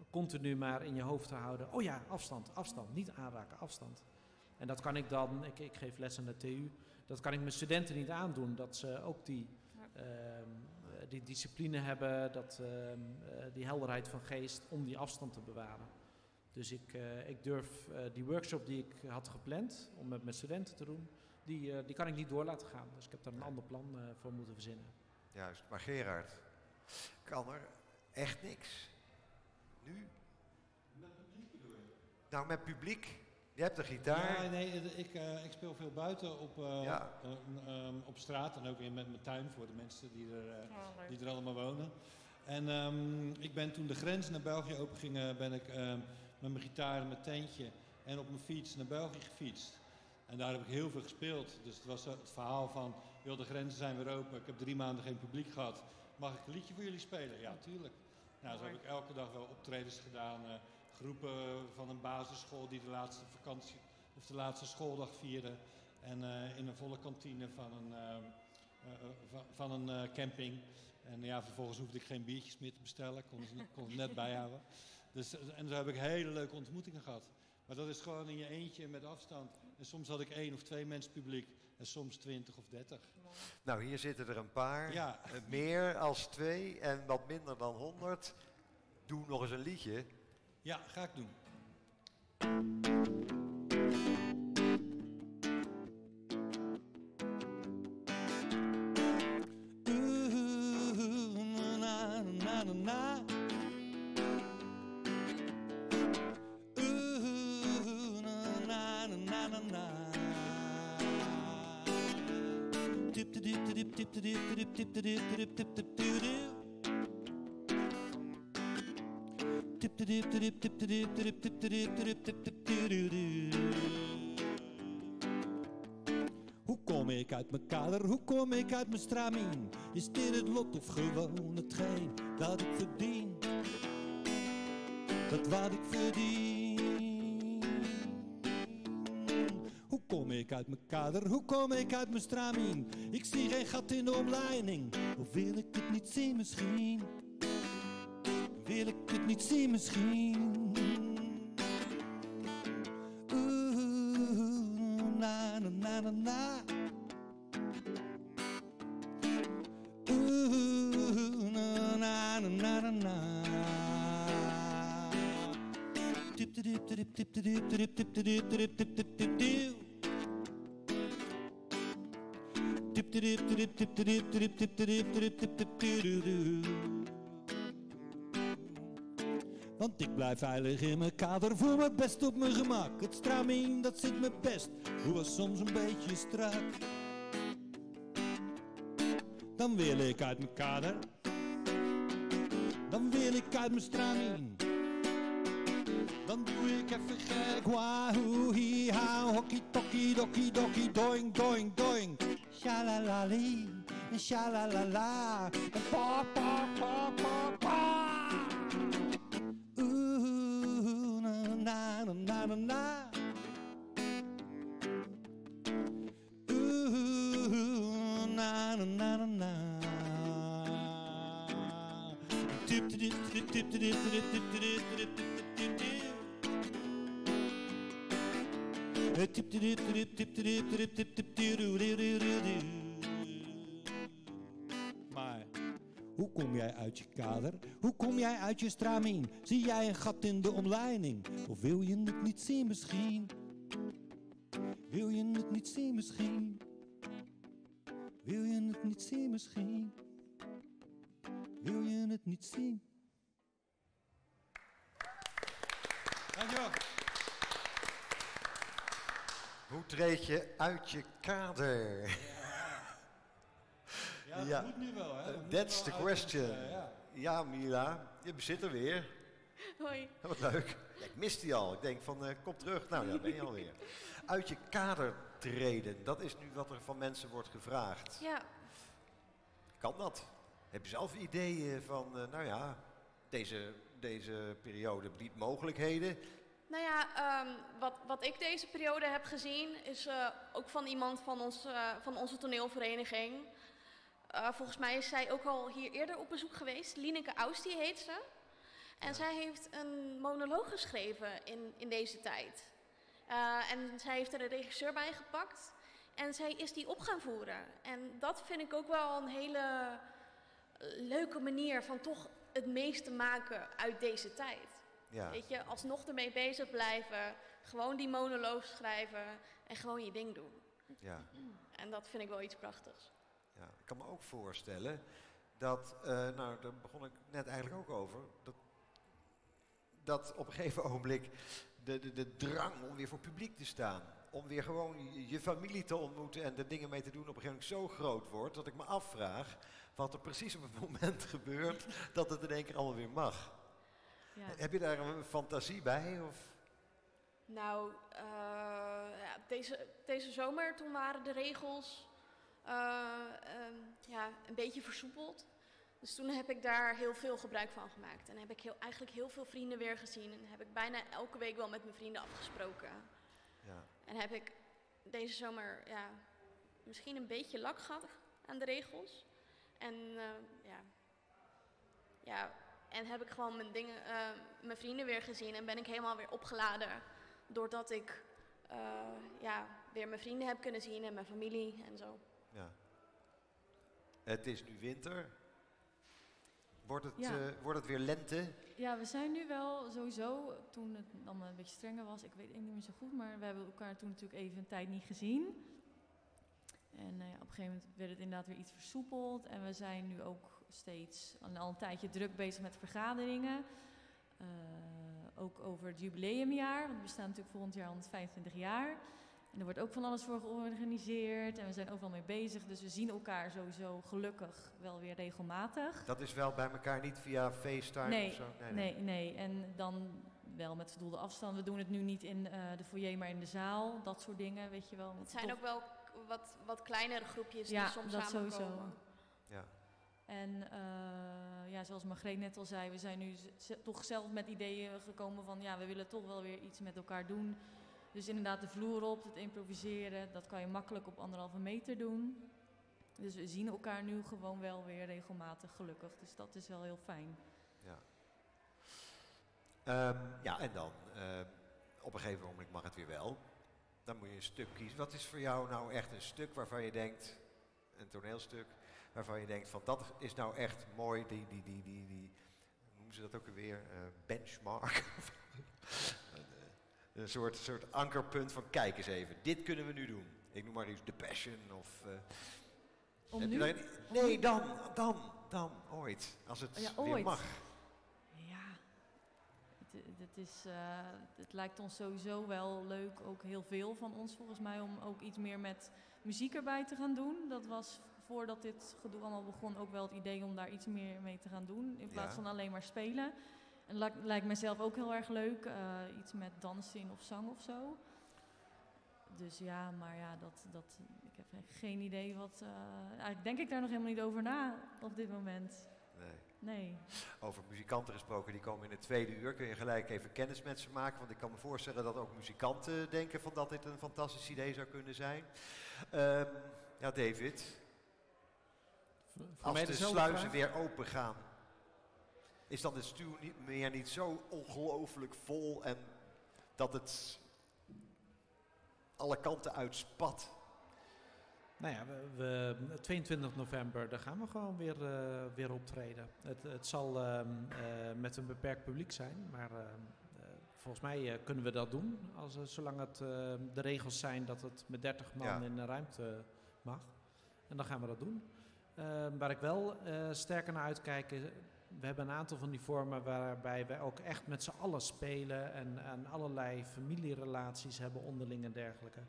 continu maar in je hoofd te houden. Oh ja, afstand, afstand, niet aanraken, afstand. En dat kan ik dan, ik, ik geef les aan de TU. dat kan ik mijn studenten niet aandoen, dat ze ook die, Ja. eh, die discipline hebben, dat, ehm, eh, die helderheid van geest om die afstand te bewaren. Dus ik, eh, ik durf eh, die workshop die ik had gepland om met mijn studenten te doen, die, eh, die kan ik niet door laten gaan. Dus ik heb daar een ander plan eh, voor moeten verzinnen. Juist, maar Gerard, kan er echt niks? Nu? Nou, met publiek. Je hebt een gitaar. Ja, nee, ik, eh, ik speel veel buiten op, eh, Ja. eh, ehm, op straat en ook in met mijn tuin voor de mensen die er, Oh, die er allemaal wonen. En ehm, ik ben toen de grens naar België opengingen, ben ik ehm, met mijn gitaar en mijn tentje en op mijn fiets naar België gefietst. En daar heb ik heel veel gespeeld. Dus het was het verhaal van, joh, de grenzen zijn weer open, ik heb drie maanden geen publiek gehad. Mag ik een liedje voor jullie spelen? Ja, tuurlijk. Nou, zo heb ik elke dag wel optredens gedaan. Groepen van een basisschool die de laatste vakantie of de laatste schooldag vierden. En eh, in een volle kantine van een, eh, eh, van, van een camping. En ja, vervolgens hoefde ik geen biertjes meer te bestellen, kon ze, kon ze net bijhouden. Dus, en zo heb ik hele leuke ontmoetingen gehad. Maar dat is gewoon in je eentje met afstand. En soms had ik één of twee mensen publiek en soms twintig of dertig. Nou, hier zitten er een paar. Ja. Meer als twee en wat minder dan honderd. Doe nog eens een liedje. Ja, ga ik doen. Ooh, Hoe kom ik uit mijn kader, hoe kom ik uit mijn stramien? Is dit het lot of gewoon hetgeen dat ik verdien? Dat wat ik verdien. Hoe kom ik uit mijn kader, hoe kom ik uit mijn stramien? Ik zie geen gat in de omleiding, of wil ik het niet zien misschien? Wil ik het niet zien misschien? Oeh, na na na na na. Na na na na na veilig in mijn kader, voel me best op mijn gemak. Het stramien, dat zit me best, hoewel soms een beetje strak. Dan wil ik uit mijn kader, dan wil ik uit mijn stramien. Dan doe ik even gek, wahoo, hi, ha, hokkie, tokkie, dokkie, dokkie, doing, doing, doing. En shalalala, en pa, pa, pa, pa, Maar hoe kom jij uit je kader? Hoe kom jij uit je stramien? Zie jij een gat in de omleiding? Of wil je het niet zien misschien? Wil je het niet zien misschien? Wil je het niet zien misschien? Wil je het niet zien? Dankjewel. Hoe treed je uit je kader? Ja, dat Ja. moet nu wel, hè? Dat That's the uit question. eh, ja. Ja, Mila, je zit er weer. Hoi. Wat leuk. Ja, ik miste die al. Ik denk van, eh, kom terug. Nou, daar ben je alweer. Uit je kader treden, dat is nu wat er van mensen wordt gevraagd. Ja, Kan dat? Heb je zelf ideeën van, eh, nou ja, deze, deze periode biedt mogelijkheden? nou ja, ehm, wat, wat ik deze periode heb gezien is eh, ook van iemand van, ons, eh, van onze toneelvereniging. Eh, volgens mij is zij ook al hier eerder op bezoek geweest. Lineke Austie heet ze. En zij heeft een monoloog geschreven in, in deze tijd. En zij heeft er een regisseur bij gepakt. En zij is die op gaan voeren. En dat vind ik ook wel een hele leuke manier van toch het meeste maken uit deze tijd. Ja. Weet je, alsnog ermee bezig blijven, gewoon die monoloog schrijven en gewoon je ding doen. Ja. En dat vind ik wel iets prachtigs. Ja, ik kan me ook voorstellen dat, eh, nou daar begon ik net eigenlijk ook over, dat, dat op een gegeven ogenblik de, de, de drang om weer voor publiek te staan, om weer gewoon je, familie te ontmoeten en er dingen mee te doen op een gegeven moment zo groot wordt, dat ik me afvraag wat er precies op het moment gebeurt dat het in één keer allemaal weer mag. Ja. Heb je daar een fantasie bij? Of? Nou, eh, ja, deze, deze zomer toen waren de regels eh, ehm, ja, een beetje versoepeld. Dus toen heb ik daar heel veel gebruik van gemaakt. En heb ik heel, eigenlijk heel veel vrienden weer gezien. En heb ik bijna elke week wel met mijn vrienden afgesproken. Ja. En heb ik deze zomer ja, misschien een beetje lak gehad aan de regels. En eh, ja, ja, en heb ik gewoon mijn, dingen, eh, mijn vrienden weer gezien en ben ik helemaal weer opgeladen. Doordat ik eh, ja, weer mijn vrienden heb kunnen zien en mijn familie en zo. Ja. Het is nu winter. Wordt het, Ja. eh, wordt het weer lente? Ja, we zijn nu wel sowieso, toen het dan een beetje strenger was, ik weet het niet meer zo goed, maar we hebben elkaar toen natuurlijk even een tijd niet gezien. En eh, ja, op een gegeven moment werd het inderdaad weer iets versoepeld. En we zijn nu ook steeds al, een tijdje druk bezig met vergaderingen. Eh, ook over het jubileumjaar, want we bestaan natuurlijk volgend jaar 125 jaar. En er wordt ook van alles voor georganiseerd en we zijn overal mee bezig. Dus we zien elkaar sowieso gelukkig wel weer regelmatig. Dat is wel bij elkaar niet via FaceTime Nee, of zo? nee, nee. En dan wel met voldoende afstand. We doen het nu niet in eh, de foyer, maar in de zaal. Dat soort dingen, weet je wel. Het zijn ook wel wat, wat kleinere groepjes Ja, die soms dat samenkomen. sowieso. Ja. En eh, ja, zoals Margreet net al zei, we zijn nu toch zelf met ideeën gekomen van... ja, we willen toch wel weer iets met elkaar doen. Dus inderdaad de vloer op, het improviseren, dat kan je makkelijk op anderhalve meter doen. Dus we zien elkaar nu gewoon wel weer regelmatig gelukkig. Dus dat is wel heel fijn. Ja. Ehm, ja, en dan eh, op een gegeven moment mag het weer wel. Dan moet je een stuk kiezen. Wat is voor jou nou echt een stuk waarvan je denkt, een toneelstuk, waarvan je denkt van dat is nou echt mooi, die, die, die, die, die hoe noemen ze dat ook alweer, Eh, benchmark. een, soort, soort ankerpunt van kijk eens even, dit kunnen we nu doen. Ik noem maar iets The Passion of... eh, Om nu? een- nee, dan, dan, dan, ooit. Als het Ja, weer mag. Ja, het, het, is, eh, het lijkt ons sowieso wel leuk, ook heel veel van ons volgens mij, om ook iets meer met muziek erbij te gaan doen. Dat was voordat dit gedoe allemaal begon ook wel het idee om daar iets meer mee te gaan doen, in plaats Ja. van alleen maar spelen. En lijkt, lijkt mijzelf ook heel erg leuk, eh, iets met dansen of zang of zo. Dus ja, maar ja, dat, dat, ik heb geen idee wat. eh, eigenlijk denk ik daar nog helemaal niet over na op dit moment. Nee. Nee. Over muzikanten gesproken, die komen in het tweede uur. Kun je gelijk even kennis met ze maken? Want ik kan me voorstellen dat ook muzikanten denken van dat dit een fantastisch idee zou kunnen zijn. Ehm, ja, David. Als de sluizen vraag. weer open gaan, is dan de stuw niet meer niet zo ongelooflijk vol en dat het alle kanten uitspat? Nou ja, we, we- 22 november, daar gaan we gewoon weer, eh, weer optreden. Het, het zal ehm, eh, met een beperkt publiek zijn, maar ehm, eh, volgens mij kunnen we dat doen. Als, zolang het, ehm, de regels zijn dat het met 30 man Ja. in een ruimte mag. En dan gaan we dat doen. Waar ik wel sterker naar uitkijk, we hebben een aantal van die vormen waarbij we ook echt met z'n allen spelen en, en allerlei familierelaties hebben onderling en dergelijke.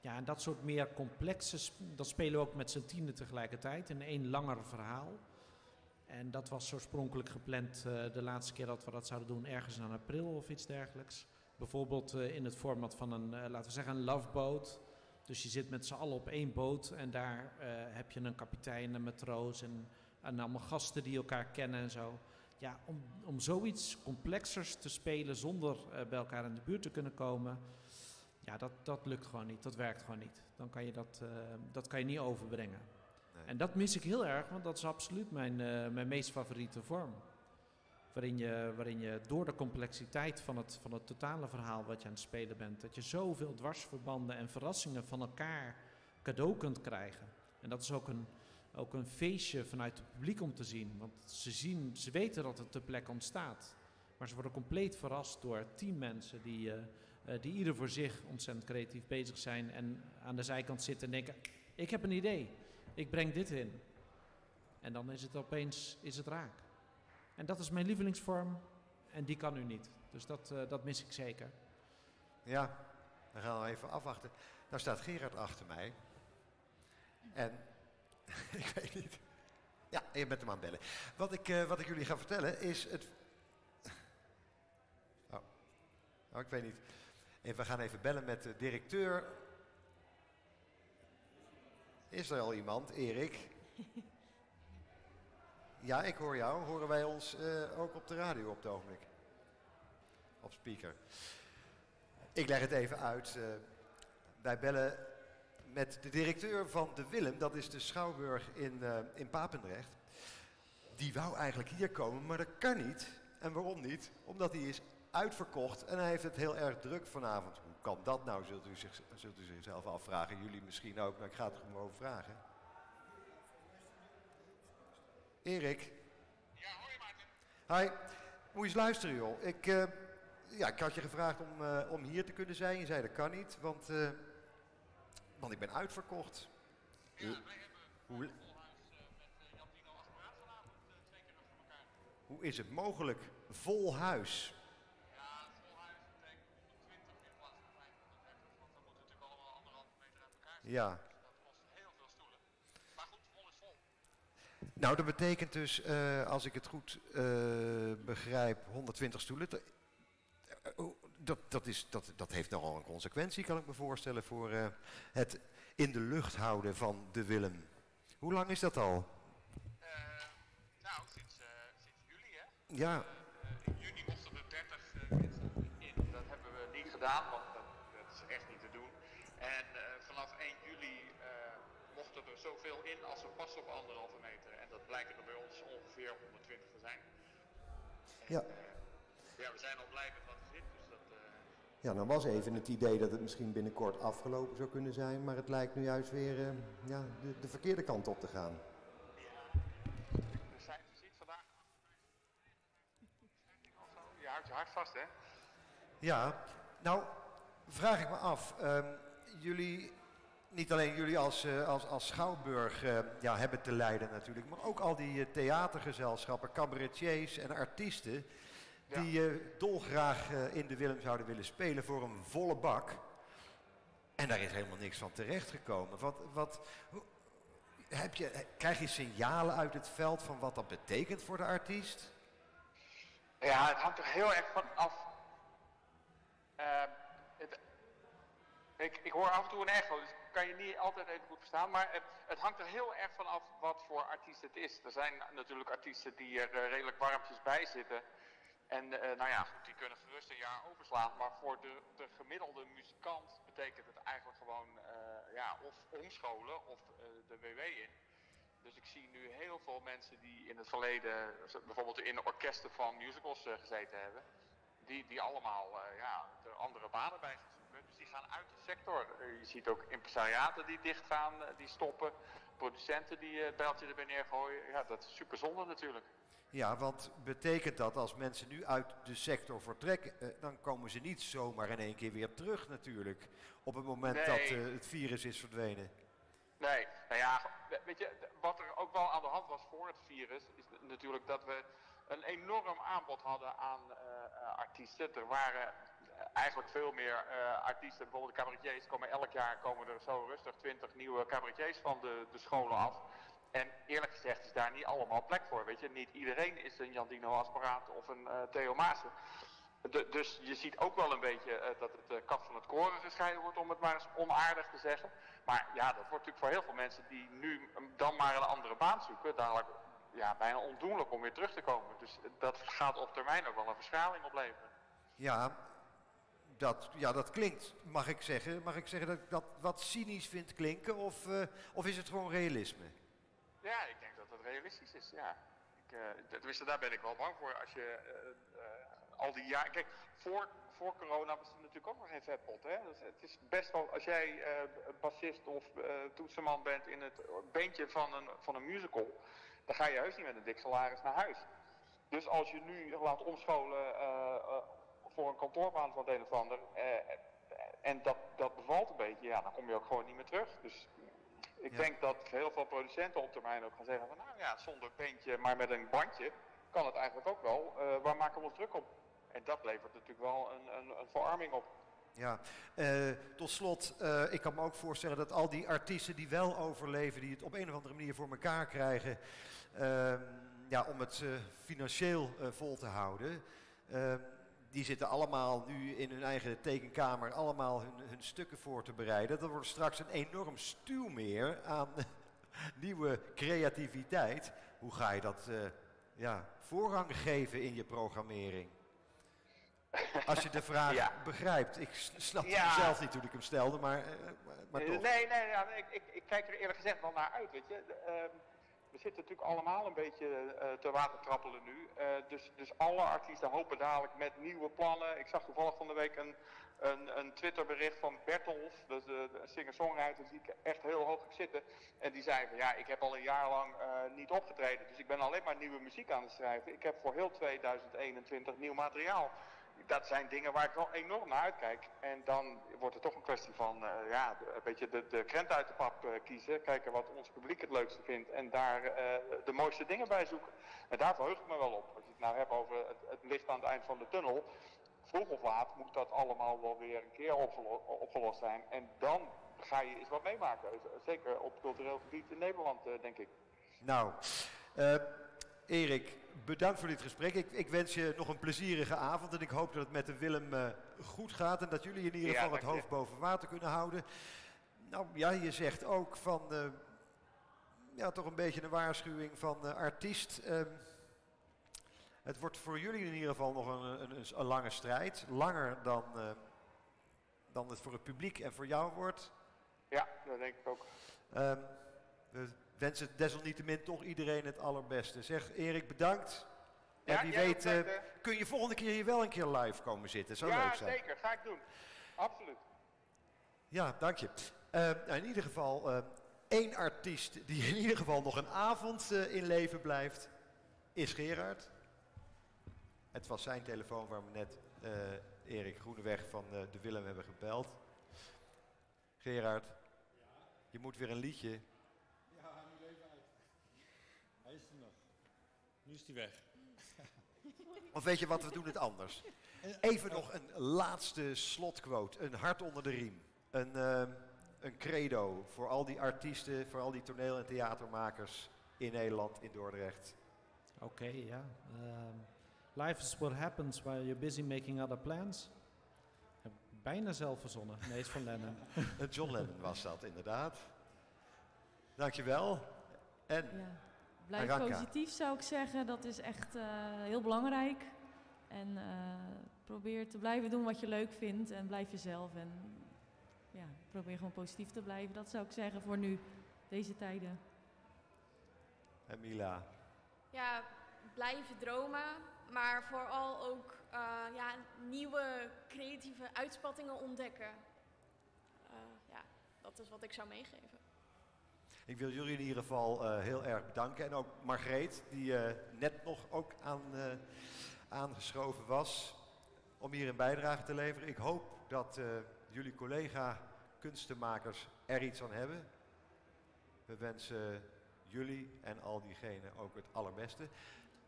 Ja, en dat soort meer complexe, dat spelen we ook met z'n tienen tegelijkertijd in één langer verhaal. En dat was oorspronkelijk gepland eh, de laatste keer dat we dat zouden doen, ergens in april of iets dergelijks. Bijvoorbeeld eh, in het format van een, eh, laten we zeggen, een loveboat. Dus je zit met z'n allen op één boot en daar heb je een kapitein, een matroos en, en allemaal gasten die elkaar kennen en zo. Ja, om, om zoiets complexers te spelen zonder eh, bij elkaar in de buurt te kunnen komen, ja, dat, dat lukt gewoon niet. Dat werkt gewoon niet. Dan kan je dat, eh, dat kan je niet overbrengen. Nee. En dat mis ik heel erg, want dat is absoluut mijn, eh, mijn meest favoriete vorm. Waarin je, waarin je door de complexiteit van het, van het totale verhaal wat je aan het spelen bent, dat je zoveel dwarsverbanden en verrassingen van elkaar cadeau kunt krijgen. En dat is ook een, ook een feestje vanuit het publiek om te zien. Want ze, zien, ze weten dat het ter plekke ontstaat. Maar ze worden compleet verrast door tien mensen die, uh, die ieder voor zich ontzettend creatief bezig zijn. En aan de zijkant zitten en denken, ik heb een idee. Ik breng dit in. En dan is het opeens is het raak. En dat is mijn lievelingsvorm en die kan u niet. Dus dat, uh, dat mis ik zeker. Ja, dan gaan we even afwachten. Nou staat Gerard achter mij. En ik weet niet. Ja, je bent hem aan het bellen. Wat ik, uh, wat ik jullie ga vertellen is het. Oh. oh, ik weet niet. En we gaan even bellen met de directeur. Is er al iemand, Erik? Ja, ik hoor jou. Horen wij ons uh, ook op de radio op het ogenblik? Op speaker. Ik leg het even uit. Uh, wij bellen met de directeur van de Willem, dat is de Schouwburg in, uh, in Papendrecht. Die wou eigenlijk hier komen, maar dat kan niet. En waarom niet? Omdat hij is uitverkocht en hij heeft het heel erg druk vanavond. Hoe kan dat nou, zult u, zich, zult u zichzelf afvragen. Jullie misschien ook, maar ik ga het gewoon vragen. Erik. Ja, hoi Maarten. Hi. Moet je eens luisteren joh. Ik, uh, ja, ik had je gevraagd om, uh, om hier te kunnen zijn. Je zei dat kan niet, want, want ik ben uitverkocht. Ja, wij hebben Hoe... vol huis met Jan Dino apparaat vanavond twee keer achter elkaar. Hoe is het mogelijk? Vol huis. Ja, vol huis betekent 120 in plaats van 530, want dan moeten natuurlijk allemaal anderhalve meter uit elkaar. Ja. Nou, dat betekent dus, uh, als ik het goed uh, begrijp, 120 stoelen. Uh, dat, dat, is, dat, dat heeft nogal een consequentie, kan ik me voorstellen, voor het in de lucht houden van de Willem. Hoe lang is dat al? nou, sinds, sinds juli, hè? Ja. in juni mochten er 30 mensen in. Dat hebben we niet gedaan, want dat, dat is echt niet te doen. En vanaf 1 juli mochten er zoveel in als er past op anderhalve meter. En dat blijken er bij ons ongeveer 120 te zijn. En, ja. Ja, we zijn al blij met wat er zit. Ja, dan was even het idee dat het misschien binnenkort afgelopen zou kunnen zijn. Maar het lijkt nu juist weer uh, ja, de, de, verkeerde kant op te gaan. Ja, de cijfers ziet vandaag. Je houdt je hart vast, hè? Ja, nou vraag ik me af. Um, jullie niet alleen jullie als, uh, als, als Schouwburg uh, ja, hebben te lijden natuurlijk, maar ook al die theatergezelschappen, cabaretiers en artiesten ja. die dolgraag in de Willem zouden willen spelen voor een volle bak. En daar is helemaal niks van terechtgekomen. Wat, wat, heb je, krijg je signalen uit het veld van wat dat betekent voor de artiest? Ja, het hangt er heel erg van af. Het, ik, ik hoor af en toe een echo, dus kan je niet altijd even goed verstaan. Maar het, het, hangt er heel erg van af wat voor artiest het is. Er zijn natuurlijk artiesten die er redelijk warmpjes bij zitten. En uh, nou ja, goed, die kunnen gerust een jaar overslaan. Maar voor de, de gemiddelde muzikant betekent het eigenlijk gewoon uh, ja, of omscholen of de WW in. Dus ik zie nu heel veel mensen die in het verleden bijvoorbeeld in orkesten van musicals gezeten hebben. Die, die allemaal ja, er andere banen bij gaan zoeken. Dus die gaan uit de sector. Je ziet ook impresariaten die dichtgaan, die stoppen. Producenten die uh, bijltje erbij neergooien. Ja, dat is super zonde natuurlijk. Ja, want betekent dat als mensen nu uit de sector vertrekken, dan komen ze niet zomaar in één keer weer terug natuurlijk. Op het moment nee. dat het virus is verdwenen. Nee, nou ja, weet je, wat er ook wel aan de hand was voor het virus, is natuurlijk dat we een enorm aanbod hadden aan artiesten. Er waren eigenlijk veel meer uh, artiesten, bijvoorbeeld de cabaretiers, komen elk jaar komen er zo rustig 20 nieuwe cabaretiers van de, de scholen af. En eerlijk gezegd is daar niet allemaal plek voor, weet je. Niet iedereen is een Jandino Asparaat of een uh, Theo Maassen. Dus je ziet ook wel een beetje uh, dat het uh, kat van het koren gescheiden wordt, om het maar eens onaardig te zeggen. Maar ja, dat wordt natuurlijk voor heel veel mensen die nu dan maar een andere baan zoeken, dadelijk ja, bijna ondoenlijk om weer terug te komen. Dus dat gaat op termijn ook wel een verschaling opleveren. Ja, dat, ja, dat klinkt, mag ik zeggen. Mag ik zeggen dat ik dat wat cynisch vind klinken? Of, of is het gewoon realisme? Ja, ik denk dat het realistisch is, ja. Ik, uh, tenminste, daar ben ik wel bang voor. Als je uh, al die jaren... Kijk, voor, voor corona was er natuurlijk ook nog geen vetpot. Hè? Dus het is best wel, als jij eh, bassist of toetsenman bent in het bandje van een, van een musical, dan ga je heus niet met een dik salaris naar huis. Dus als je nu laat omscholen voor een kantoorbaan van het een of ander, en dat, dat bevalt een beetje, ja, dan kom je ook gewoon niet meer terug. Dus ik denk dat heel veel producenten op termijn ook gaan zeggen van, nou ja, zonder bandje, maar met een bandje, kan het eigenlijk ook wel. waar maken we ons druk op? En dat levert natuurlijk wel een, een, een verarming op. Ja, uh, tot slot, uh, ik kan me ook voorstellen dat al die artiesten die wel overleven, die het op een of andere manier voor elkaar krijgen, uh, ja, om het financieel vol te houden, ehm, die zitten allemaal nu in hun eigen tekenkamer allemaal hun, hun stukken voor te bereiden. Dat wordt straks een enorm stuwmeer aan nieuwe creativiteit. Hoe ga je dat ja, voorrang geven in je programmering? Als je de vraag begrijpt. Ik snap ja. zelf niet toen ik hem stelde, maar, uh, maar toch. Nee, nee, ja, ik, ik, ik, kijk er eerlijk gezegd wel naar uit, weet je. Uh, we zitten natuurlijk allemaal een beetje uh, te water trappelen nu. dus, dus alle artiesten hopen dadelijk met nieuwe plannen. Ik zag toevallig van de week een, een, een Twitterbericht van Bertolf, dus de, singer-songwriter die ik echt heel hoog heb zitten. En die zei van ja, ik heb al een jaar lang niet opgetreden, dus ik ben alleen maar nieuwe muziek aan het schrijven. Ik heb voor heel 2021 nieuw materiaal dat zijn dingen waar ik wel enorm naar uitkijk. En dan wordt het toch een kwestie van uh, ja, een beetje de, de krent uit de pap uh, kiezen. Kijken wat ons publiek het leukste vindt. En daar uh, de mooiste dingen bij zoeken. En daar verheug ik me wel op. Als je het nou hebt over het, licht aan het eind van de tunnel. Vroeg of laat moet dat allemaal wel weer een keer opgelo opgelost zijn. En dan ga je eens wat meemaken. Zeker op cultureel gebied in Nederland, denk ik. Nou, Erik, bedankt voor dit gesprek. Ik, ik, wens je nog een plezierige avond en ik hoop dat het met de Willem uh, goed gaat en dat jullie in ieder geval het hoofd boven water kunnen houden. Nou ja, je zegt ook van, uh, ja toch een beetje een waarschuwing van uh, artiest. Ehm, het wordt voor jullie in ieder geval nog een, een, een lange strijd. Langer dan, dan het voor het publiek en voor jou wordt. Ja, dat denk ik ook. Um, wens het desalniettemin toch iedereen het allerbeste. Zeg Erik, bedankt. En wie weet uh, kun je volgende keer hier wel een keer live komen zitten. Zou ja, leuk zijn. Ja, zeker. Ga ik doen. Absoluut. Ja, dank je. Uh, in ieder geval uh, één artiest die in ieder geval nog een avond in leven blijft, is Gerard. Het was zijn telefoon waar we net Erik Groeneweg van de Willem hebben gebeld. Gerard, je moet weer een liedje. Nu is hij weg. Of weet je wat, we doen het anders. Even nog een laatste slotquote. Een hart onder de riem. Een, uh, een credo voor al die artiesten, voor al die toneel- en theatermakers in Nederland, in Dordrecht. Oké, okay, ja. Um, life is what happens while you're busy making other plans. Bijna zelf verzonnen. Nee, is van Lennon. John Lennon was dat, inderdaad. Dankjewel. En... Ja. Blijf positief zou ik zeggen, dat is echt uh, heel belangrijk. En uh, probeer te blijven doen wat je leuk vindt en blijf jezelf. En ja, probeer gewoon positief te blijven. Dat zou ik zeggen voor nu, deze tijden. En Mila? Ja, blijven dromen, maar vooral ook uh, ja, nieuwe creatieve uitspattingen ontdekken. ja, dat is wat ik zou meegeven. Ik wil jullie in ieder geval uh, heel erg bedanken. En ook Margreet, die uh, net nog ook aan, uh, aangeschoven was om hier een bijdrage te leveren. Ik hoop dat jullie collega kunstenmakers er iets aan hebben. We wensen jullie en al diegenen ook het allerbeste.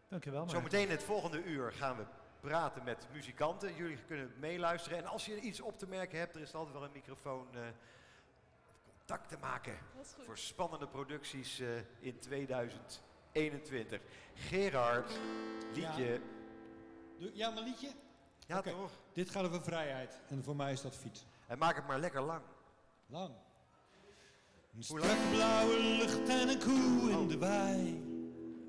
Dankjewel. Zometeen het volgende uur gaan we praten met muzikanten. Jullie kunnen meeluisteren. En als je iets op te merken hebt, er is altijd wel een microfoon contact te maken voor spannende producties uh, in 2021. Gerard, liedje. Ja, ja mijn liedje? Ja, okay. toch? Dit gaat over vrijheid en voor mij is dat fiets. En maak het maar lekker lang. Lang. Een strak blauwe lucht en een koe in de wei.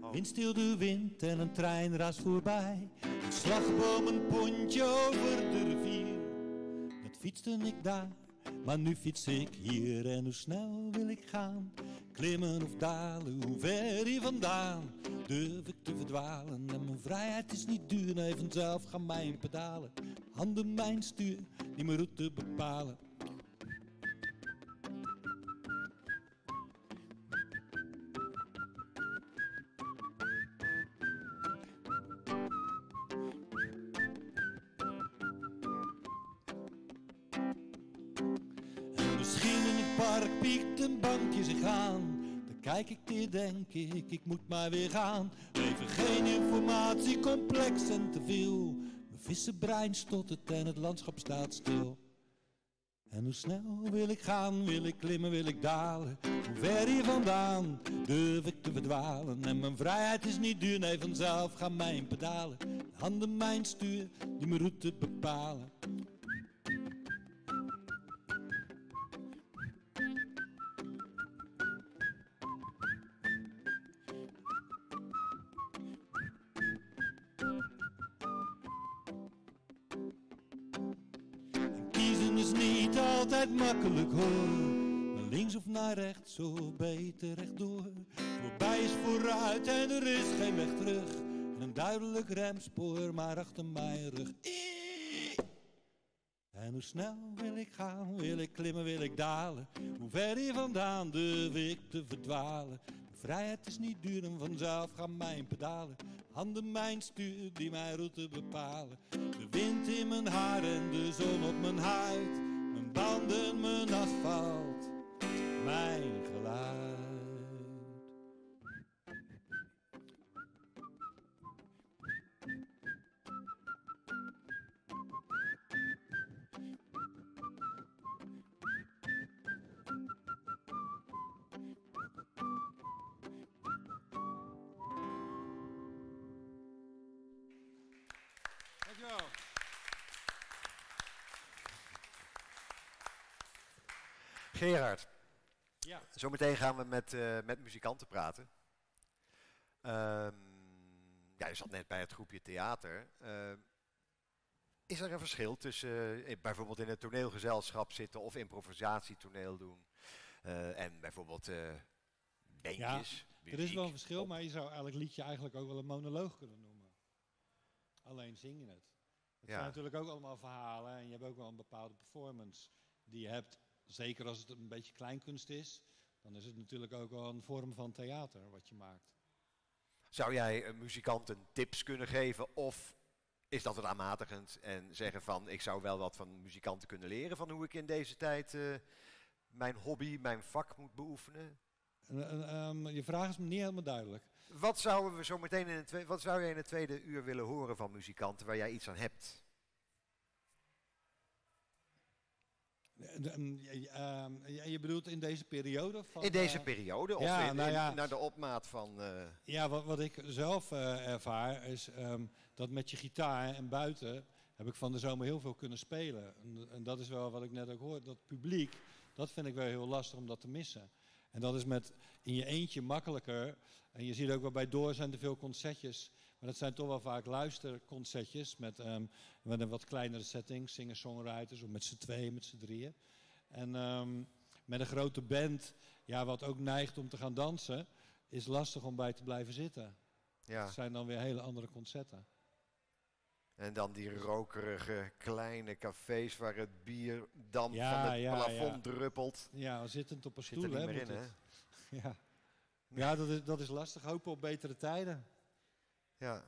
Oh. Windstil de wind en een trein raast voorbij. Een slagboom, een pontje over de rivier. Dat fietste ik daar maar nu fiets ik hier en hoe snel wil ik gaan? Klimmen of dalen, hoe ver hier vandaan? Durf ik te verdwalen en mijn vrijheid is niet duur, nee vanzelf gaan mijn pedalen. handen mijn stuur die mijn route bepalen. Denk ik, ik moet maar weer gaan. Even geen informatie, complex en te veel. Mijn vissenbrein stottert en het landschap staat stil. En hoe snel wil ik gaan, wil ik klimmen, wil ik dalen? Hoe ver hier vandaan durf ik te verdwalen? En mijn vrijheid is niet duur, nee vanzelf gaan mijn pedalen. Handen mijn stuur, die mijn route bepalen. Altijd makkelijk hoor. Naar links of naar rechts of beter rechtdoor. Voorbij is vooruit en er is geen weg terug. En een duidelijk remspoor, maar achter mijn rug. En hoe snel wil ik gaan, wil ik klimmen, wil ik dalen? Hoe ver hier vandaan durf ik te verdwalen? Vrijheid is niet duur en vanzelf gaan mijn pedalen. Handen mijn stuur die mijn route bepalen. De wind in mijn haar en de zon op mijn huid. Banden, mijn asfalt, mijn geluid. Gerard, Ja. zometeen gaan we met, eh, met muzikanten praten. Ehm, ja, je zat net bij het groepje theater. Ehm, is er een verschil tussen eh, bijvoorbeeld in het toneelgezelschap zitten of improvisatietoneel doen? eh, en bijvoorbeeld eh bandjes, Er is wel een verschil, op- maar je zou eigenlijk liedje eigenlijk ook wel een monoloog kunnen noemen. Alleen zing je het. Het Ja. zijn natuurlijk ook allemaal verhalen en je hebt ook wel een bepaalde performance die je hebt. Zeker als het een beetje kleinkunst is, dan is het natuurlijk ook wel een vorm van theater wat je maakt. Zou jij een muzikanten tips kunnen geven of is dat wat aanmatigend en zeggen van ik zou wel wat van muzikanten kunnen leren van hoe ik in deze tijd eh, mijn hobby, mijn vak moet beoefenen? En, en, ehm, je vraag is me niet helemaal duidelijk. Wat zouden we zo meteen in het tweede, wat zou jij in het tweede uur willen horen van muzikanten waar jij iets aan hebt? Ehm, je- bedoelt in deze periode? Van, In deze eh, periode of ja, in, nou in- naar de opmaat van... eh, Ja, wat, wat ik zelf eh, ervaar is ehm, dat met je gitaar en buiten heb ik van de zomer heel veel kunnen spelen. En, en dat is wel wat ik net ook hoor. Dat publiek, dat vind ik wel heel lastig om dat te missen. En dat is met in je eentje makkelijker. En je ziet ook wel bij Door zijn er veel concertjes. Maar dat zijn toch wel vaak luisterconcertjes met, ehm, met een wat kleinere setting. Singer-songwriters of met z'n tweeën, met z'n drieën. En ehm, met een grote band, ja, wat ook neigt om te gaan dansen, is lastig om bij te blijven zitten. ja. Zijn dan weer hele andere concerten. En dan die rokerige kleine cafés waar het bier dan Ja, van het ja, plafond ja. druppelt. Ja, zittend op een Zit er stoel. niet hè, meer moet in, hè? het. Ja, ja dat, is, dat is lastig. Hopen op betere tijden. Ja.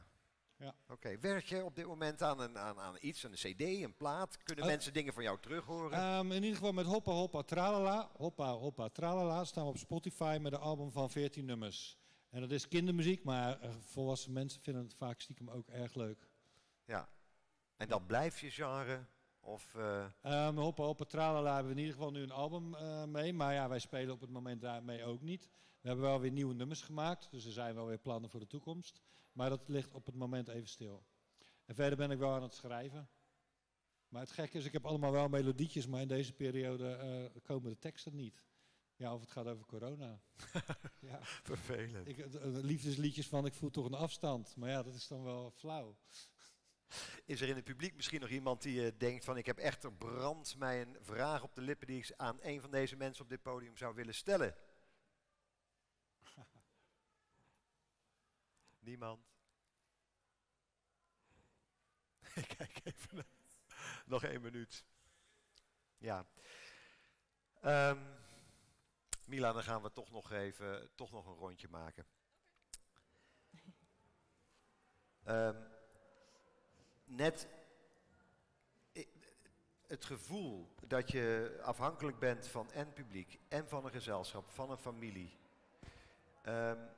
Ja. Oké, werk je op dit moment aan, een, aan, aan iets, een cd, een plaat? Kunnen Eh, mensen dingen van jou terug horen? Ehm, in ieder geval met Hoppa Hoppa Tralala. Hoppa Hoppa Tralala staan we op Spotify met een album van 14 nummers. En dat is kindermuziek, maar eh, volwassen mensen vinden het vaak stiekem ook erg leuk. ja. En dan blijf je genre? Of, Ehm Hoppa Hoppa Tralala hebben we in ieder geval nu een album eh, mee. Maar ja, wij spelen op het moment daarmee ook niet. We hebben wel weer nieuwe nummers gemaakt, dus er zijn wel weer plannen voor de toekomst. Maar dat ligt op het moment even stil. En verder ben ik wel aan het schrijven. Maar het gekke is, ik heb allemaal wel melodietjes, maar in deze periode eh, komen de teksten niet. Ja, of het gaat over corona. ja. vervelend. Ik, eh, eh, liefdesliedjes van ik voel toch een afstand. Maar ja, dat is dan wel flauw. Is er in het publiek misschien nog iemand die denkt van ik heb echt er brandt mij een vraag op de lippen die ik aan een van deze mensen op dit podium zou willen stellen? Niemand? ik kijk even. Nog één minuut. Ja. Ehm, Mila, dan gaan we toch nog even toch nog een rondje maken. Ehm, net het gevoel dat je afhankelijk bent van en publiek en van een gezelschap, van een familie. Ehm,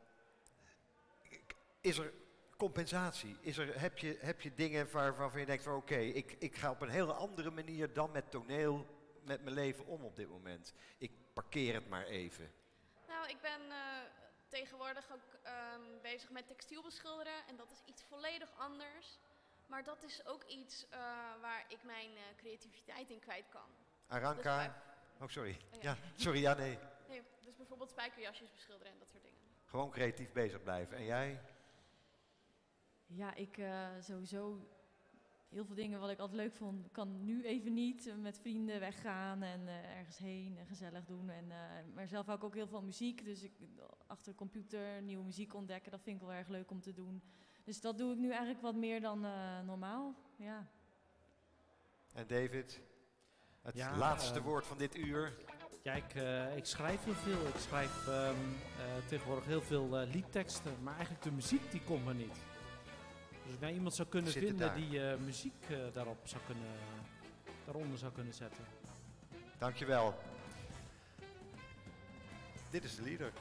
is er compensatie? Is er, heb, je, heb je dingen waar, waarvan je denkt van oké, ik, ik ga op een hele andere manier dan met toneel met mijn leven om op dit moment. Ik parkeer het maar even. Nou, ik ben eh, tegenwoordig ook ehm, bezig met textiel beschilderen en dat is iets volledig anders. Maar dat is ook iets eh, waar ik mijn eh, creativiteit in kwijt kan. Aranka. Dus Oh, sorry. Ja. Ja, sorry, ja, nee. Nee, dus bijvoorbeeld spijkerjasjes beschilderen en dat soort dingen. Gewoon creatief bezig blijven. En jij? Ja, ik eh, sowieso heel veel dingen wat ik altijd leuk vond, kan nu even niet. Met vrienden weggaan en eh, ergens heen en gezellig doen. En, eh, maar zelf hou ik ook heel veel muziek. Dus ik, achter de computer nieuwe muziek ontdekken, dat vind ik wel erg leuk om te doen. Dus dat doe ik nu eigenlijk wat meer dan eh, normaal. Ja. En David? Het Ja, laatste woord van dit uur. Ja, ik, eh, ik schrijf heel veel. Ik schrijf ehm, eh, tegenwoordig heel veel eh, liedteksten, maar eigenlijk de muziek die komt me niet. Dus als ik nou iemand zou kunnen vinden daar? die eh, muziek eh, daarop zou kunnen, daaronder zou kunnen zetten. Dankjewel. Dit is de leader.